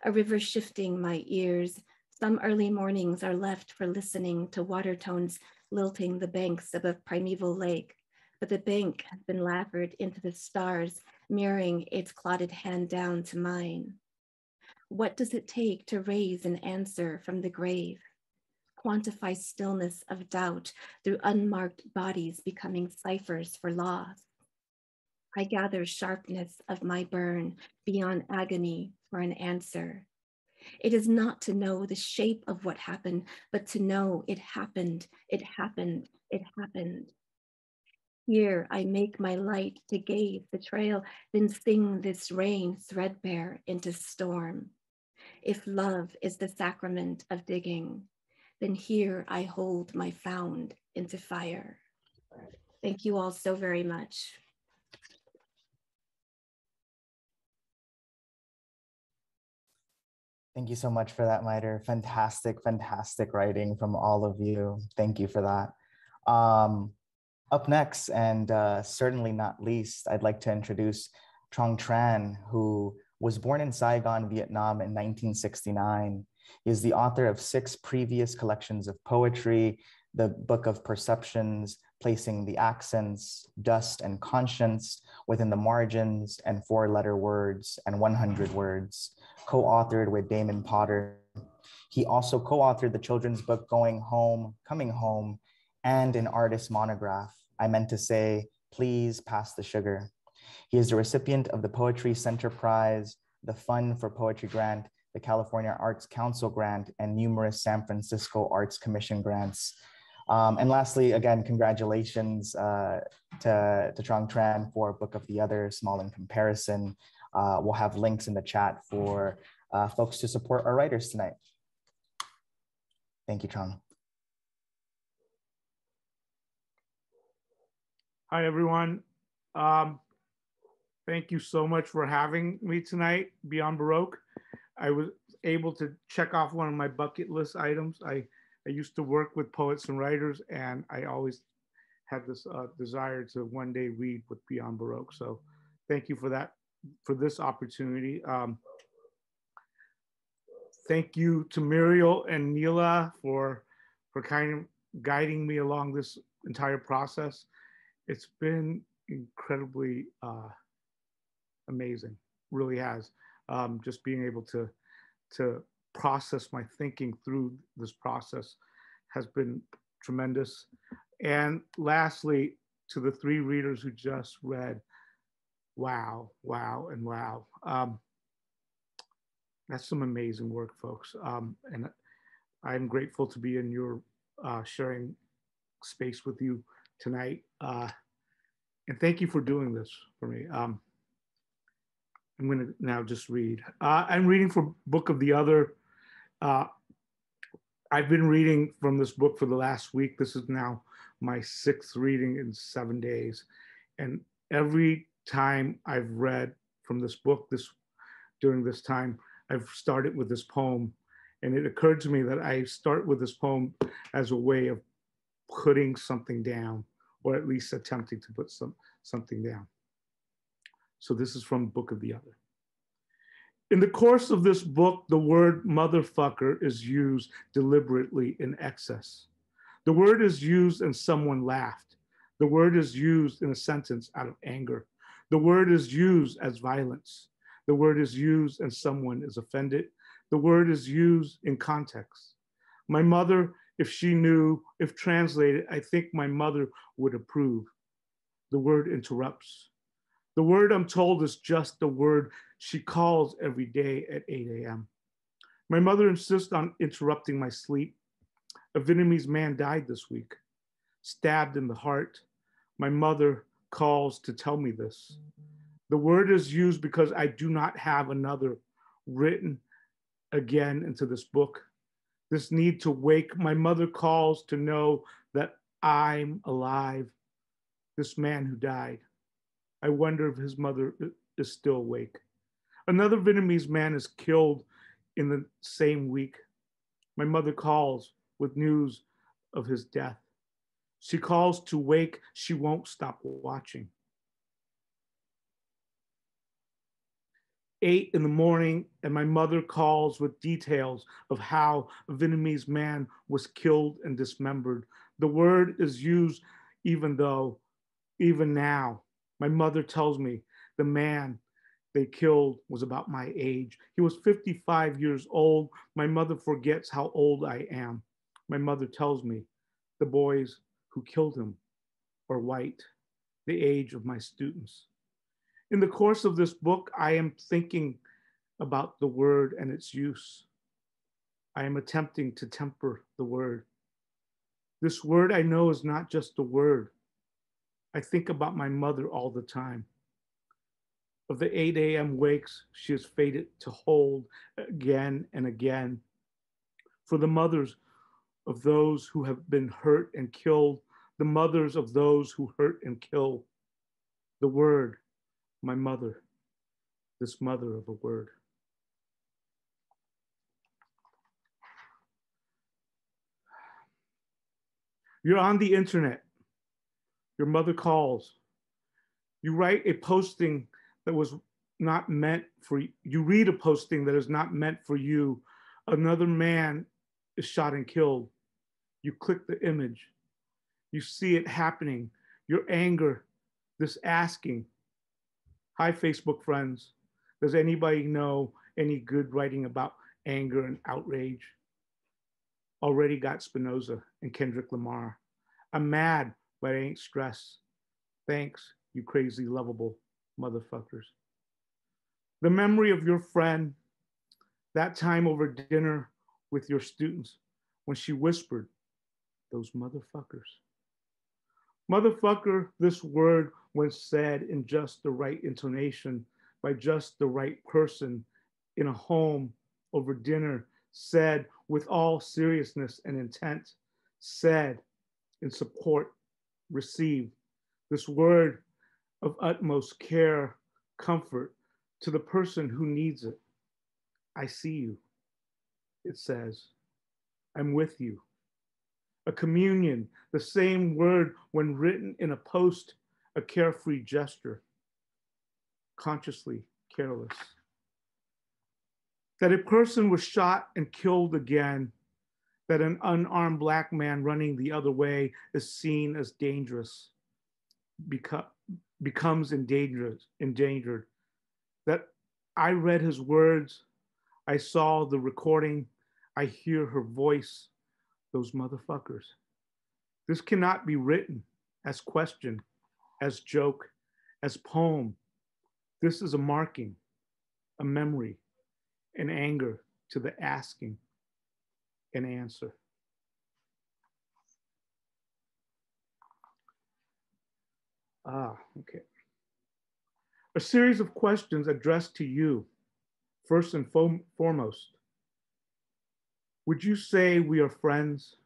a river shifting my ears. Some early mornings are left for listening to water tones lilting the banks of a primeval lake, but the bank has been lacquered into the stars, mirroring its clotted hand down to mine. What does it take to raise an answer from the grave? Quantify stillness of doubt through unmarked bodies becoming ciphers for loss. I gather sharpness of my burn beyond agony for an answer. It is not to know the shape of what happened, but to know it happened, it happened, it happened. Here I make my light to gaze the trail, then sing this rain threadbare into storm. If love is the sacrament of digging, then here I hold my found into fire. Thank you all so very much. Thank you so much for that, Mai Der. Fantastic, fantastic writing from all of you. Thank you for that. Um, up next, and uh, certainly not least, I'd like to introduce Truong Tran, who was born in Saigon, Vietnam in 1969. He is the author of six previous collections of poetry, the Book of Perceptions, Placing the Accents, Dust and Conscience within the margins, and four letter words and 100 words co-authored with Damon Potter. He also co-authored the children's book Going Home, Coming Home, and an artist monograph. I meant to say, please pass the sugar. He is the recipient of the Poetry Center Prize, the Fund for Poetry Grant, the California Arts Council Grant, and numerous San Francisco Arts Commission grants. Um, and lastly, again, congratulations uh, to, to Truong Tran for Book of the Other, Small in Comparison. Uh, we'll have links in the chat for uh, folks to support our writers tonight. Thank you, Truong. Hi, everyone. Um, thank you so much for having me tonight, Beyond Baroque. I was able to check off one of my bucket list items. I, I used to work with poets and writers, and I always had this uh, desire to one day read with Beyond Baroque. So thank you for that for this opportunity. Um, thank you to Muriel and Nila for, for kind of guiding me along this entire process. It's been incredibly uh, amazing, really has. Um, just being able to, to process my thinking through this process has been tremendous. And lastly, to the three readers who just read, wow, wow, and wow. Um, that's some amazing work, folks. Um, and I'm grateful to be in your uh, sharing space with you tonight. Uh, and thank you for doing this for me. Um, I'm going to now just read. Uh, I'm reading from Book of the Other. Uh, I've been reading from this book for the last week. This is now my sixth reading in seven days. And every time I've read from this book this during this time, I've started with this poem. And it occurred to me that I start with this poem as a way of putting something down, or at least attempting to put some something down. So this is from Book of the Other. In the course of this book, the word motherfucker is used deliberately in excess. The word is used and someone laughed. The word is used in a sentence out of anger. The word is used as violence. The word is used and someone is offended. The word is used in context. My mother, if she knew, if translated, I think my mother would approve. The word interrupts. The word I'm told is just the word she calls every day at 8 a.m. My mother insists on interrupting my sleep. A Vietnamese man died this week, stabbed in the heart. My mother calls to tell me this. The word is used because I do not have another written again into this book. This need to wake, my mother calls to know that I'm alive. This man who died. I wonder if his mother is still awake. Another Vietnamese man is killed in the same week. My mother calls with news of his death. She calls to wake, she won't stop watching. Eight in the morning, and my mother calls with details of how a Vietnamese man was killed and dismembered. The word is used even though, even now, my mother tells me the man they killed was about my age. He was 55 years old. My mother forgets how old I am. My mother tells me the boys who killed him or white, the age of my students. In the course of this book, I am thinking about the word and its use. I am attempting to temper the word. This word I know is not just a word. I think about my mother all the time of the 8 a.m. wakes she is fated to hold again and again. For the mothers of those who have been hurt and killed, the mothers of those who hurt and kill. The word, my mother, this mother of a word. You're on the internet. Your mother calls. You write a posting that was not meant for you. You read a posting that is not meant for you. Another man is shot and killed. You click the image. You see it happening. Your anger, this asking. Hi, Facebook friends. Does anybody know any good writing about anger and outrage? Already got Spinoza and Kendrick Lamar. I'm mad, but I ain't stressed. Thanks, you crazy lovable motherfuckers. The memory of your friend, that time over dinner with your students when she whispered, those motherfuckers. Motherfucker, this word, when said in just the right intonation by just the right person in a home over dinner, said with all seriousness and intent, said in support, received. This word of utmost care, comfort to the person who needs it. I see you, it says. I'm with you. A communion, the same word when written in a post, a carefree gesture, consciously careless. That a person was shot and killed again, that an unarmed Black man running the other way is seen as dangerous because, becomes endangered, endangered. That I read his words, I saw the recording, I hear her voice, those motherfuckers. This cannot be written as question, as joke, as poem. This is a marking, a memory, an anger to the asking, an answer. Ah, okay. A series of questions addressed to you, first and fo foremost. Would you say we are friends?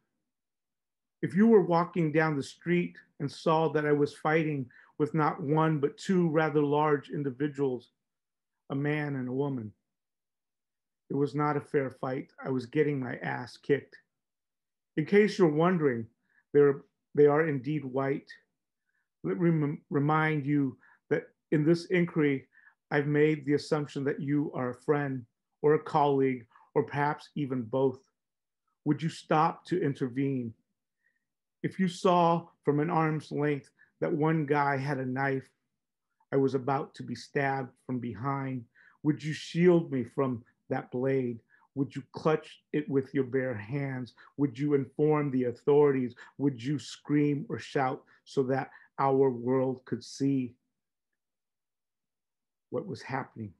If you were walking down the street and saw that I was fighting with not one, but two rather large individuals, a man and a woman, it was not a fair fight. I was getting my ass kicked. In case you're wondering, they're, they are indeed white let me remind you that in this inquiry, I've made the assumption that you are a friend or a colleague or perhaps even both. Would you stop to intervene? If you saw from an arm's length that one guy had a knife, I was about to be stabbed from behind, would you shield me from that blade? Would you clutch it with your bare hands? Would you inform the authorities? Would you scream or shout so that our world could see what was happening?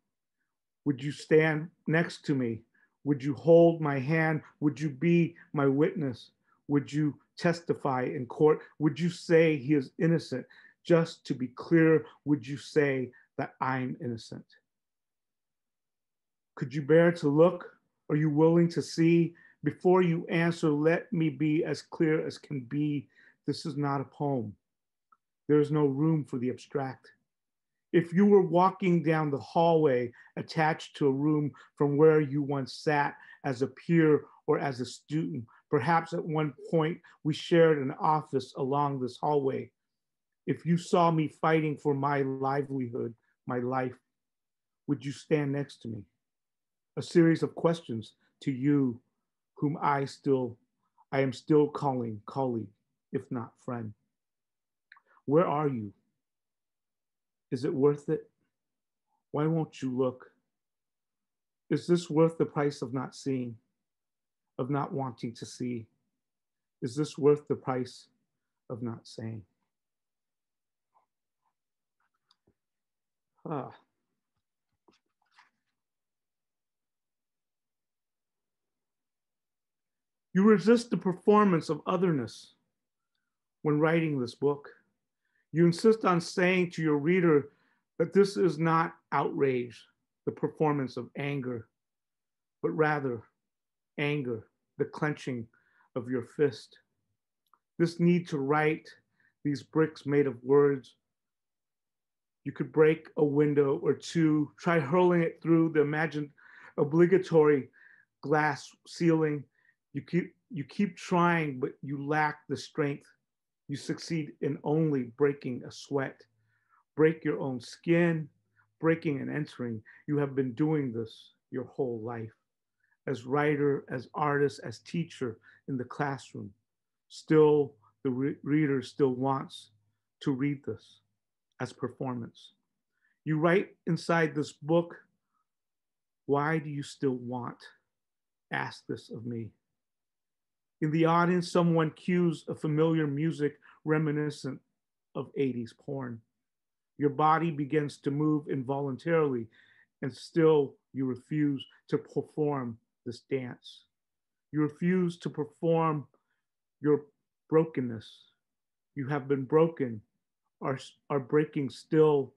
Would you stand next to me? Would you hold my hand? Would you be my witness? Would you testify in court? Would you say he is innocent? Just to be clear, would you say that I'm innocent? Could you bear to look? Are you willing to see? Before you answer, let me be as clear as can be. This is not a poem. There is no room for the abstract. If you were walking down the hallway attached to a room from where you once sat as a peer or as a student, perhaps at one point we shared an office along this hallway. If you saw me fighting for my livelihood, my life, would you stand next to me? A series of questions to you, whom I still, I am still calling colleague, if not friend. Where are you? Is it worth it? Why won't you look? Is this worth the price of not seeing, of not wanting to see? Is this worth the price of not saying? Ah. You resist the performance of otherness when writing this book. You insist on saying to your reader that this is not outrage, the performance of anger, but rather anger, the clenching of your fist. This need to write these bricks made of words. You could break a window or two, try hurling it through the imagined obligatory glass ceiling. You keep, you keep trying, but you lack the strength you succeed in only breaking a sweat. Break your own skin, breaking and entering. You have been doing this your whole life. As writer, as artist, as teacher in the classroom, still the re- reader still wants to read this as performance. You write inside this book, why do you still want? Ask this of me. In the audience, someone cues a familiar music reminiscent of 80s porn. Your body begins to move involuntarily, and still you refuse to perform this dance. You refuse to perform your brokenness. You have been broken, are, are breaking still.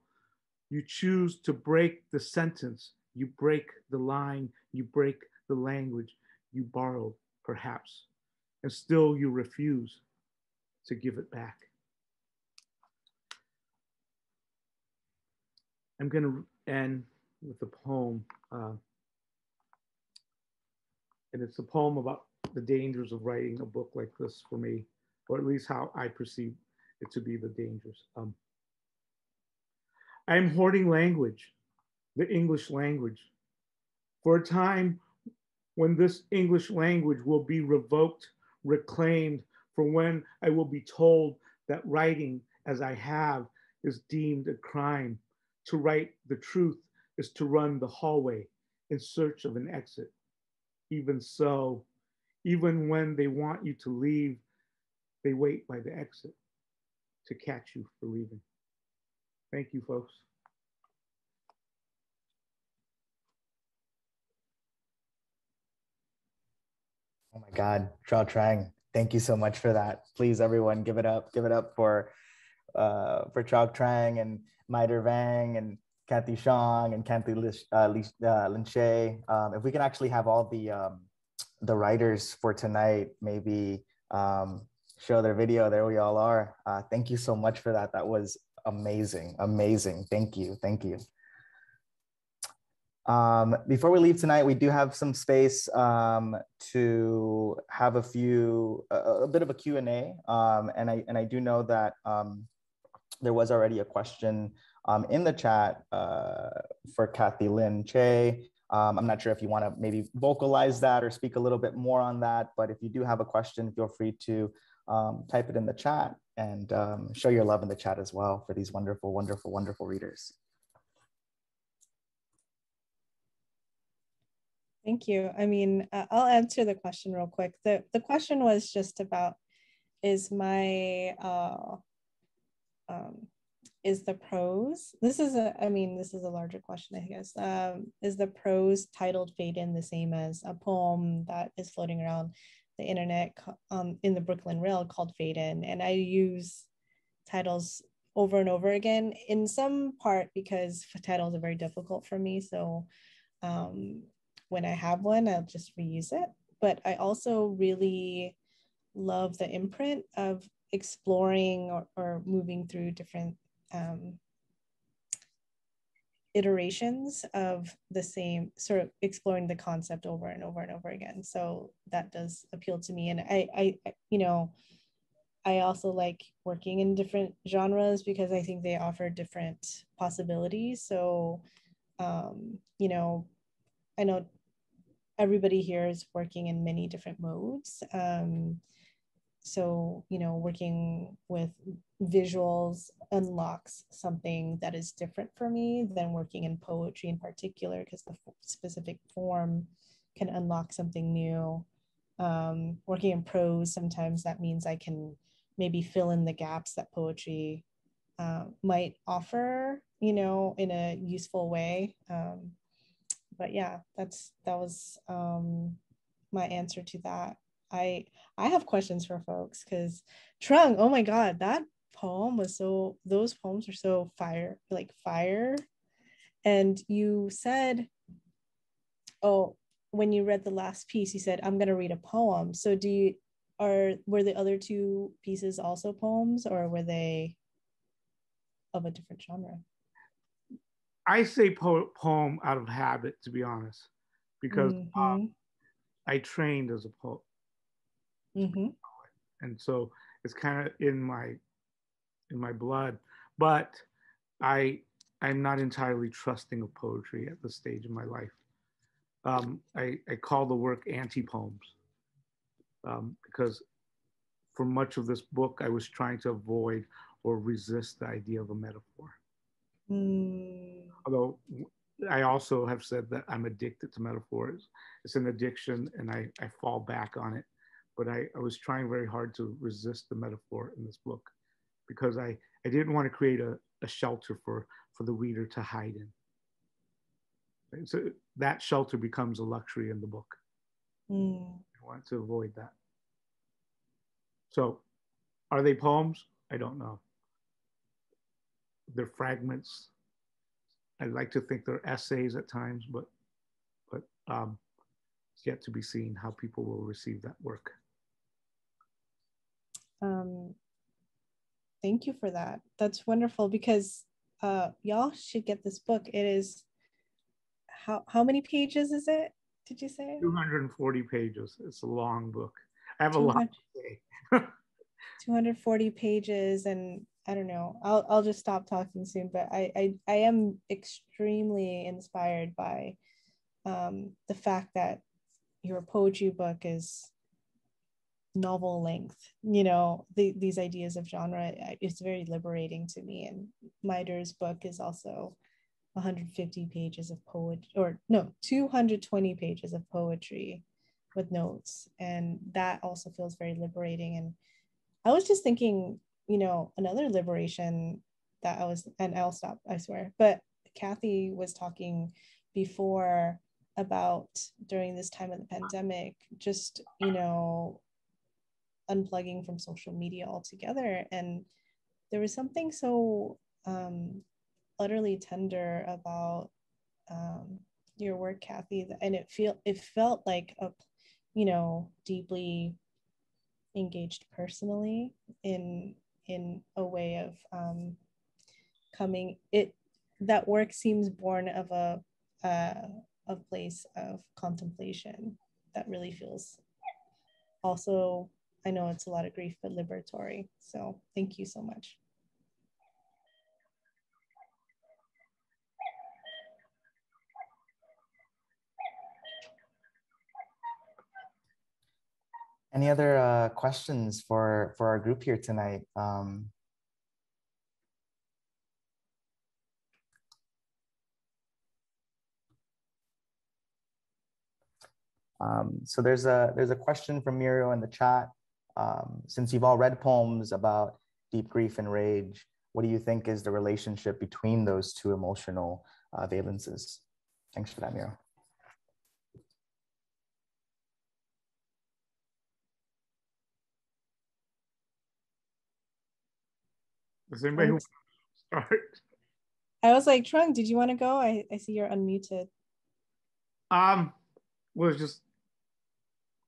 You choose to break the sentence. You break the line. You break the language you borrowed, perhaps and still you refuse to give it back. I'm going to end with a poem, uh, and it's a poem about the dangers of writing a book like this for me, or at least how I perceive it to be the dangers. Um, I am hoarding language, the English language, for a time when this English language will be revoked reclaimed for when I will be told that writing as I have is deemed a crime. To write the truth is to run the hallway in search of an exit. Even so, even when they want you to leave, they wait by the exit to catch you for leaving. Thank you, folks. Oh my God, Truong Tran, thank you so much for that. Please, everyone, give it up, give it up for uh, for Truong Tran and Mai Der Vang and Khaty Xiong and Kathy Lish, uh, Lish, uh, Um, if we can actually have all the um, the writers for tonight, maybe um, show their video. There we all are. Uh, thank you so much for that. That was amazing, amazing. Thank you, thank you. Um, before we leave tonight, we do have some space um, to have a few, a, a bit of a Q&A. Um, and, I, and I do know that um, there was already a question um, in the chat uh, for Cathy Linh Che. Um, I'm not sure if you want to maybe vocalize that or speak a little bit more on that, but if you do have a question, feel free to type it in the chat and show your love in the chat as well for these wonderful, wonderful, wonderful readers. Thank you. I mean, uh, I'll answer the question real quick. The, the question was just about, is my, uh, um, is the prose, this is a, I mean, this is a larger question, I guess. Um, is the prose titled Fade In the same as a poem that is floating around the internet um, in the Brooklyn Rail called Fade In? And I use titles over and over again in some part because titles are very difficult for me. So um, when I have one, I'll just reuse it. But I also really love the imprint of exploring or, or moving through different um, iterations of the same sort of exploring the concept over and over and over again. So that does appeal to me. And I, I, you know, I also like working in different genres because I think they offer different possibilities. So, um, you know, I know everybody here is working in many different modes. Um, so, you know, working with visuals unlocks something that is different for me than working in poetry in particular, because the specific form can unlock something new. Um, working in prose, sometimes that means I can maybe fill in the gaps that poetry uh, might offer, you know, in a useful way. Um, but yeah, that's that was um, my answer to that. I I have questions for folks because Truong, oh my god, that poem was so those poems are so fire, like fire. And you said, oh, when you read the last piece, you said, I'm gonna read a poem. So do you are were the other two pieces also poems or were they of a different genre? I say po- poem out of habit, to be honest, because mm-hmm. um, I trained as a poet, mm-hmm. and so it's kind of in my in my blood. But I I'm not entirely trusting of poetry at this stage in my life. Um, I, I call the work anti poems um, because for much of this book I was trying to avoid or resist the idea of a metaphor. Mm. Although I also have said that I'm addicted to metaphors. It's an addiction and I, I fall back on it. But I, I was trying very hard to resist the metaphor in this book because I, I didn't want to create a, a shelter for, for the reader to hide in. So that shelter becomes a luxury in the book. Mm. I want to avoid that. So are they poems? I don't know they're fragments. I like to think they're essays at times, but but um, it's yet to be seen how people will receive that work. Um, thank you for that. That's wonderful because uh, y'all should get this book. It is how how many pages is it? Did you say? 240 pages. It's a long book. I have a lot to say. <laughs> 240 pages and I don't know. I'll I'll just stop talking soon. But I I, I am extremely inspired by um, the fact that your poetry book is novel length. You know, the, these ideas of genre. It's very liberating to me. And Mai Der's book is also 150 pages of poetry, or no, 220 pages of poetry with notes, and that also feels very liberating. And I was just thinking you know, another liberation that I was, and I'll stop, I swear. But Kathy was talking before about during this time of the pandemic, just, you know, unplugging from social media altogether. And there was something so um, utterly tender about um, your work, Kathy, and it feel it felt like a, you know, deeply engaged personally in in a way of um, coming it that work seems born of a uh, a place of contemplation that really feels also i know it's a lot of grief but liberatory. So thank you so much any other uh, questions for for our group here tonight? Um, um, so there's a there's a question from Muriel in the chat. Um, since you've all read poems about deep grief and rage, what do you think is the relationship between those two emotional uh, valences? Thanks for that, Muriel. Does anybody want to start? I was like, Truong, did you want to go? I, I see you're unmuted. Um, well, it's just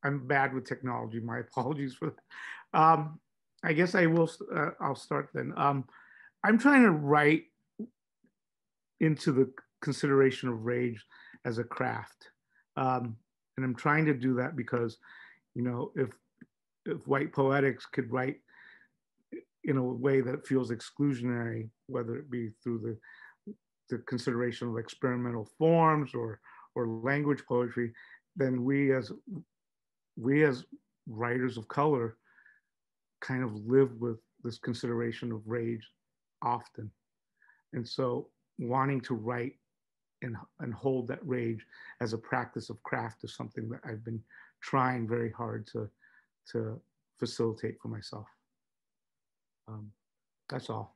I'm bad with technology. My <laughs> apologies for that. Um, I guess I will. Uh, I'll start then. Um, I'm trying to write into the consideration of rage as a craft, um, and I'm trying to do that because, you know, if if white poetics could write in a way that feels exclusionary, whether it be through the the consideration of experimental forms or or language poetry, then we as we as writers of color kind of live with this consideration of rage often. And so wanting to write and, and hold that rage as a practice of craft is something that I've been trying very hard to, to facilitate for myself. Um, that's all.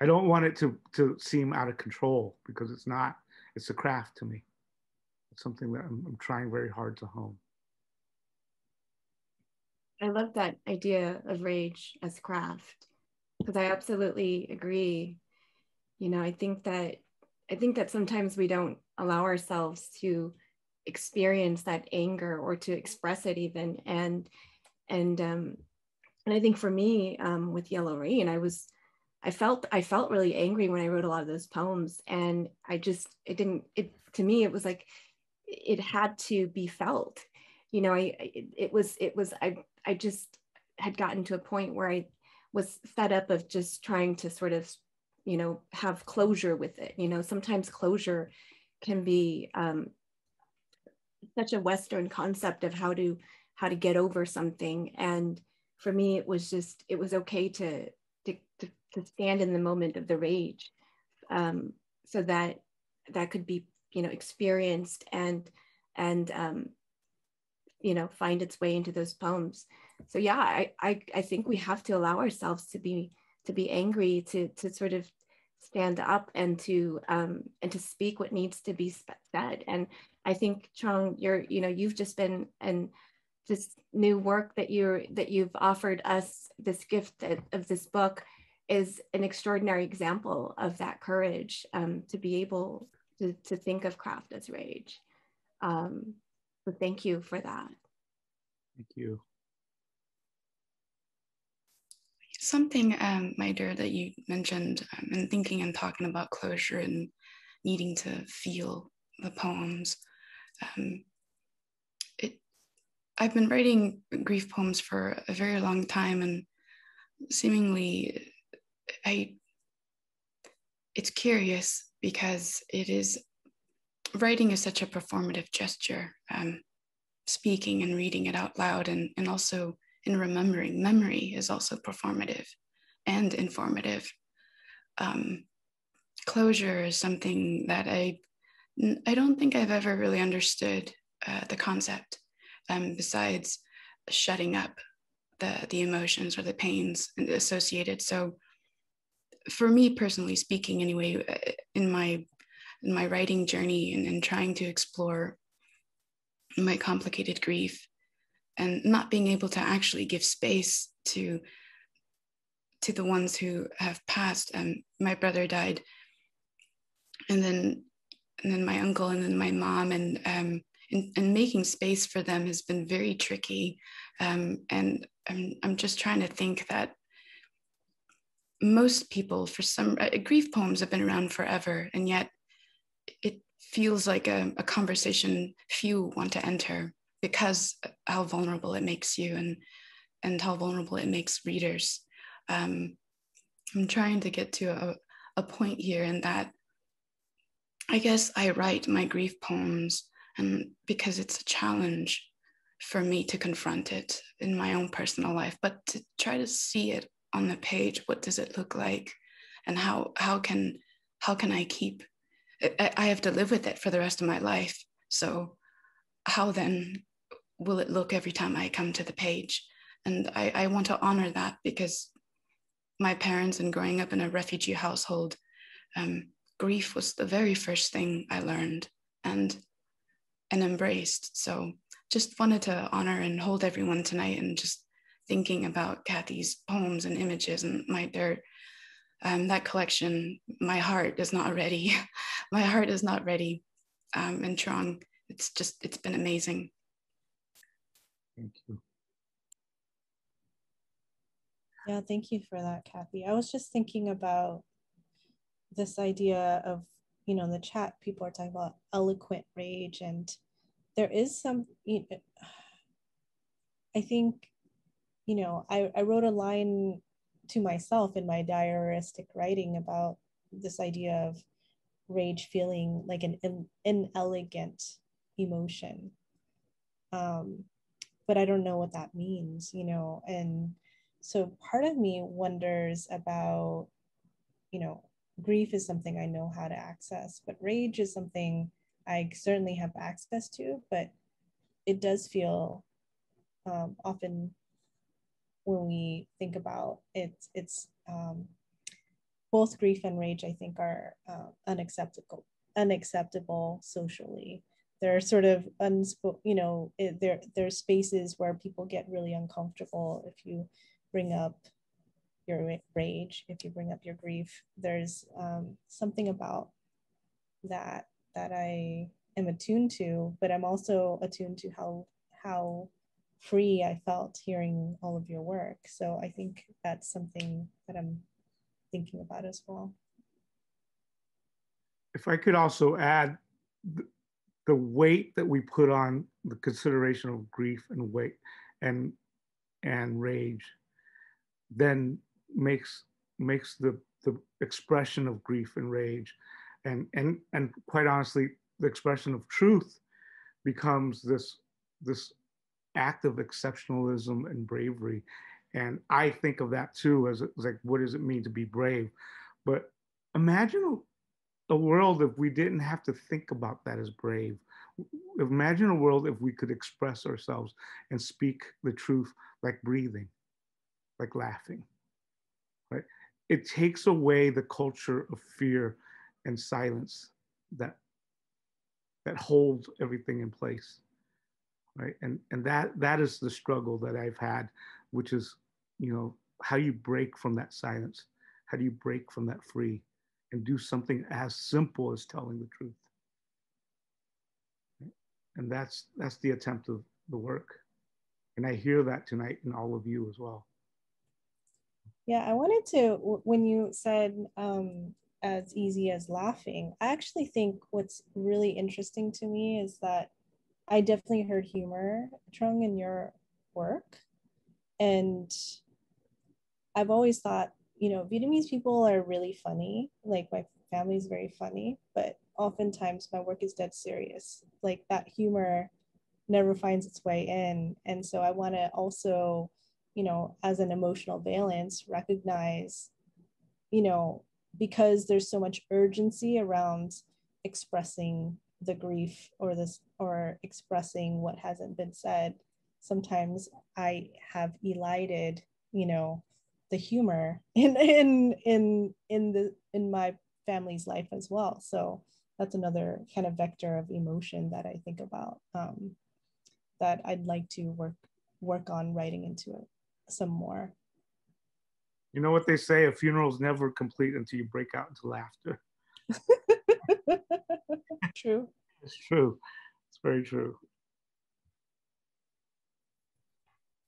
I don't want it to, to seem out of control because it's not, it's a craft to me. It's something that I'm, I'm trying very hard to hone. I love that idea of rage as craft because I absolutely agree. You know, I think that I think that sometimes we don't allow ourselves to experience that anger or to express it even and and um and I think for me um with Yellow Rain I was I felt I felt really angry when I wrote a lot of those poems. And I just it didn't it to me it was like it had to be felt. You know i it, it, was it was i i just had gotten to a point where i was fed up of just trying to sort of you know have closure with it. You know sometimes closure can be um, such a western concept of how to how to get over something. And for me it was just it was okay to to, to, to stand in the moment of the rage um, so that that could be you know experienced and and um, you know find its way into those poems. So yeah I, I i think we have to allow ourselves to be to be angry to to sort of stand up and to um and to speak what needs to be said. And i think Truong, you're you know you've just been and this new work that you're that you've offered us this gift of this book is an extraordinary example of that courage um, to be able to, to think of craft as rage. Um, so thank you for that. Thank you. Something, um, Mai Der, that you mentioned um, in thinking and talking about closure and needing to feel the poems. Um, it, I've been writing grief poems for a very long time, and seemingly, I. It's curious because it is writing is such a performative gesture um, speaking and reading it out loud and, and also in remembering memory is also performative and informative um, closure is something that i i don't think i've ever really understood uh, the concept um, besides shutting up the the emotions or the pains associated. So for me personally speaking anyway uh, in my in my writing journey and, and trying to explore my complicated grief and not being able to actually give space to to the ones who have passed um, my brother died and then and then my uncle and then my mom and um and, and making space for them has been very tricky. Um, and I'm, I'm just trying to think that most people for some uh, grief poems have been around forever and yet it feels like a, a conversation few want to enter because how vulnerable it makes you and and how vulnerable it makes readers. Um, i'm trying to get to a, a point here in that i guess i write my grief poems and because it's a challenge for me to confront it in my own personal life, but to try to see it on the page. What does it look like, and how how can how can I keep? I, have to live with it for the rest of my life. So how then will it look every time I come to the page? And I, I want to honor that because my parents and growing up in a refugee household, um, grief was the very first thing I learned and and embraced. So just wanted to honor and hold everyone tonight and just thinking about Cathy's poems and images and my dirt. Um, that collection, my heart is not ready. <laughs> my heart is not ready. Um, and Truong, it's just, it's been amazing. Thank you. Yeah, thank you for that, Kathy. I was just thinking about this idea of, you know, in the chat, people are talking about eloquent rage, and there is some, you know, I think, you know, I, I wrote a line to myself in my diaristic writing about this idea of rage feeling like an in, inelegant emotion. Um, but I don't know what that means, you know, and so part of me wonders about, you know, grief is something I know how to access, but rage is something I certainly have access to, but it does feel um, often when we think about it, it's um, both grief and rage, I think, are uh, unacceptable, unacceptable socially. There are sort of unspoken, you know, it, there there's spaces where people get really uncomfortable if you bring up your rage, if you bring up your grief. There's um, something about that that I am attuned to, but I'm also attuned to how how free I felt hearing all of your work. So I think that's something that I'm thinking about as well. If I could also add the, weight that we put on the consideration of grief and weight and and rage then makes makes the the expression of grief and rage. And and and quite honestly the expression of truth becomes this this act of exceptionalism and bravery. And i think of that too as, like what does it mean to be brave? But imagine a, a world if we didn't have to think about that as brave. Imagine a world if we could express ourselves and speak the truth like breathing like laughing it takes away the culture of fear and silence that that holds everything in place right? And and that that is the struggle that i've had which is you know how you break from that silence how do you break from that free and do something as simple as telling the truth? And that's that's the attempt of the work. And i hear that tonight in all of you as well yeah i wanted to when you said um, as easy as laughing. I actually think what's really interesting to me is that I definitely heard humor, Truong, in your work. And I've always thought, you know, Vietnamese people are really funny. Like my family is very funny, but oftentimes my work is dead serious. Like that humor never finds its way in. And so I want to also, you know, as an emotional valence, recognize, you know, because there's so much urgency around expressing the grief or this or expressing what hasn't been said sometimes i have elided you know the humor <laughs> in in in in the in my family's life as well. So that's another kind of vector of emotion that i think about um, that i'd like to work work on writing into it some more you know what they say a funeral is never complete until you break out into laughter. <laughs> true. It's true. It's very true.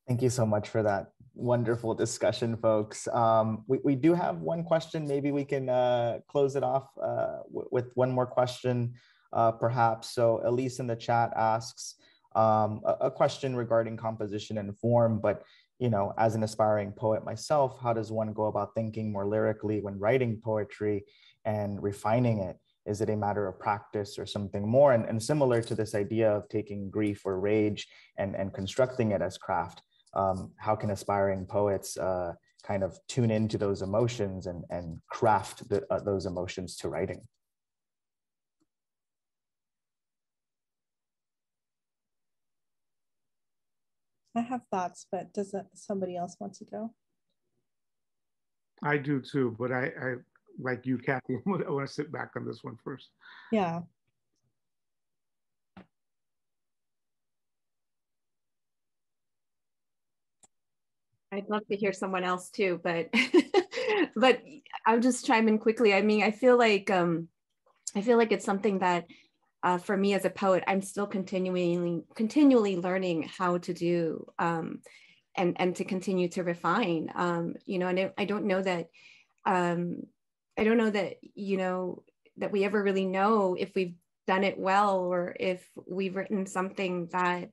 Thank you so much for that wonderful discussion, folks. Um, we, we do have one question. Maybe we can uh, close it off uh, with one more question, uh, perhaps. So Elise in the chat asks um, a, a question regarding composition and form, but you know, as an aspiring poet myself, how does one go about thinking more lyrically when writing poetry and refining it? Is it a matter of practice or something more? And, and similar to this idea of taking grief or rage and, and constructing it as craft, um, how can aspiring poets uh, kind of tune into those emotions and, and craft the, uh, those emotions to writing? I have thoughts, but does that, somebody else want to go? I do too, but I, I like you, Kathy, <laughs> I want to sit back on this one first. Yeah. I'd love to hear someone else too, but <laughs> but I'll just chime in quickly. I mean, I feel like um, I feel like it's something that uh, for me as a poet, I'm still continually continually learning how to do um, and and to continue to refine. Um, you know, and I, don't know that um, I don't know that you know that we ever really know if we've done it well or if we've written something that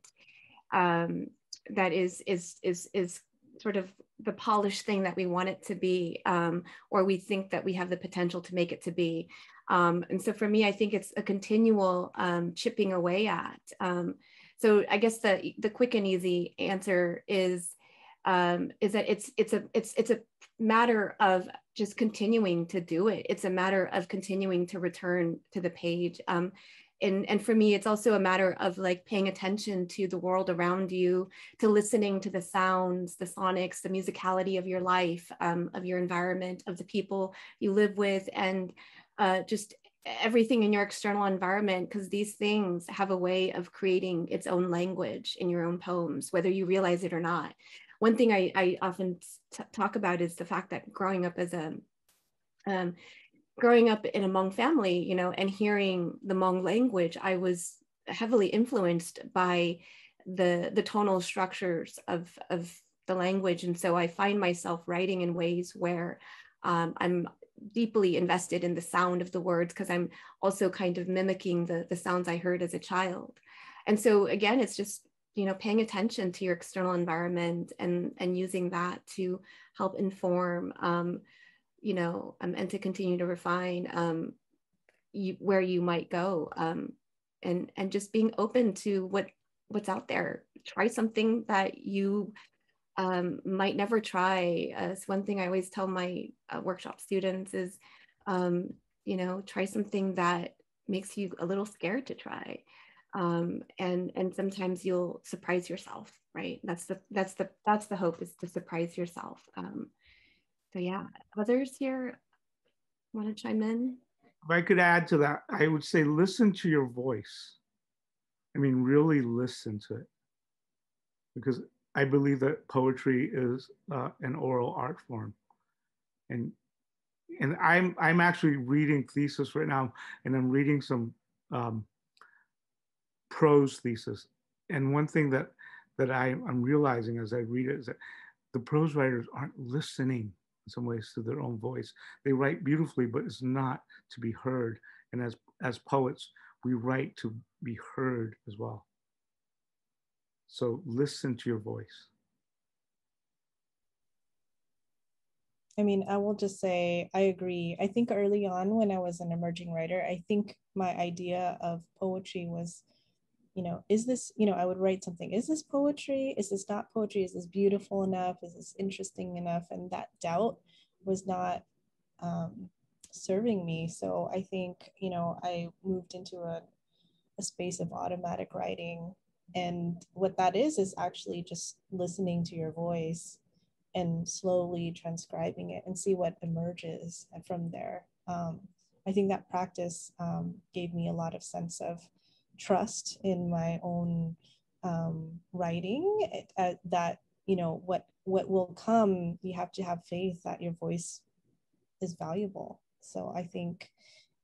um, that is is is is sort of the polished thing that we want it to be, um, or we think that we have the potential to make it to be. Um, and so for me, I think it's a continual um, chipping away at. Um, so I guess the the quick and easy answer is um, is that it's it's a it's it's a matter of just continuing to do it. It's a matter of continuing to return to the page. Um, and, and for me, it's also a matter of like paying attention to the world around you, to listening to the sounds, the sonics, the musicality of your life, um, of your environment, of the people you live with, and uh, just everything in your external environment, because these things have a way of creating its own language in your own poems, whether you realize it or not. One thing I, I often talk about is the fact that growing up as a um, growing up in a Hmong family, you know, and hearing the Hmong language, I was heavily influenced by the the tonal structures of of the language, and so I find myself writing in ways where um, I'm deeply invested in the sound of the words because I'm also kind of mimicking the the sounds I heard as a child, and so again, it's just you know paying attention to your external environment and and using that to help inform. Um, you know, um, and to continue to refine um, you, where you might go, um, and and just being open to what what's out there. Try something that you um, might never try. Uh, one thing I always tell my uh, workshop students is, um, you know, try something that makes you a little scared to try. Um, and and sometimes you'll surprise yourself, right? That's the that's the that's the hope is to surprise yourself. Um, so yeah, others here want to chime in? If I could add to that, I would say listen to your voice. I mean, really listen to it. Because I believe that poetry is uh, an oral art form. And and I'm I'm actually reading thesis right now, and I'm reading some um, prose thesis. And one thing that that I, I'm realizing as I read it is that the prose writers aren't listening in some ways to their own voice. They write beautifully, but it's not to be heard. And as as poets, we write to be heard as well. So listen to your voice. I mean, I will just say I agree. I think early on when I was an emerging writer, I think my idea of poetry was, you know, is this, you know, I would write something, is this poetry? Is this not poetry? Is this beautiful enough? Is this interesting enough? And that doubt was not um, serving me. So I think, you know, I moved into a, a space of automatic writing. And what that is, is actually just listening to your voice and slowly transcribing it and see what emerges from there. Um, I think that practice um, gave me a lot of sense of trust in my own um, writing uh, that you know what what will come you have to have faith that your voice is valuable so i think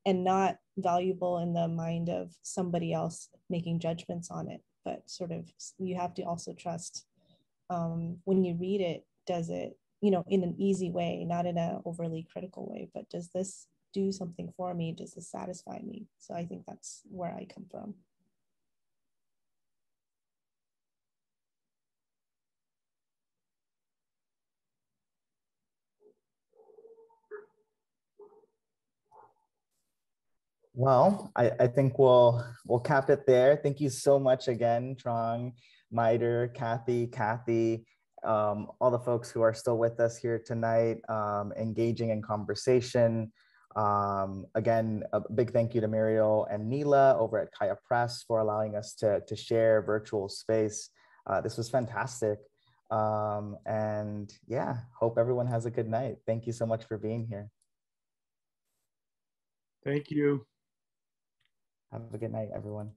and not valuable in the mind of somebody else making judgments on it but sort of you have to also trust um, when you read it does it you know in an easy way not in an overly critical way but does this do something for me? Does this satisfy me? So i think that's where i come from Well, I, I think we'll we'll cap it there. Thank you so much again, Truong, Miter, Kathy, Kathy, um, all the folks who are still with us here tonight, um, engaging in conversation. Um, again, a big thank you to Muriel and Neela over at Kaya Press for allowing us to, to share virtual space. Uh, this was fantastic. Um, and yeah, hope everyone has a good night. Thank you so much for being here. Thank you. Have a good night, everyone.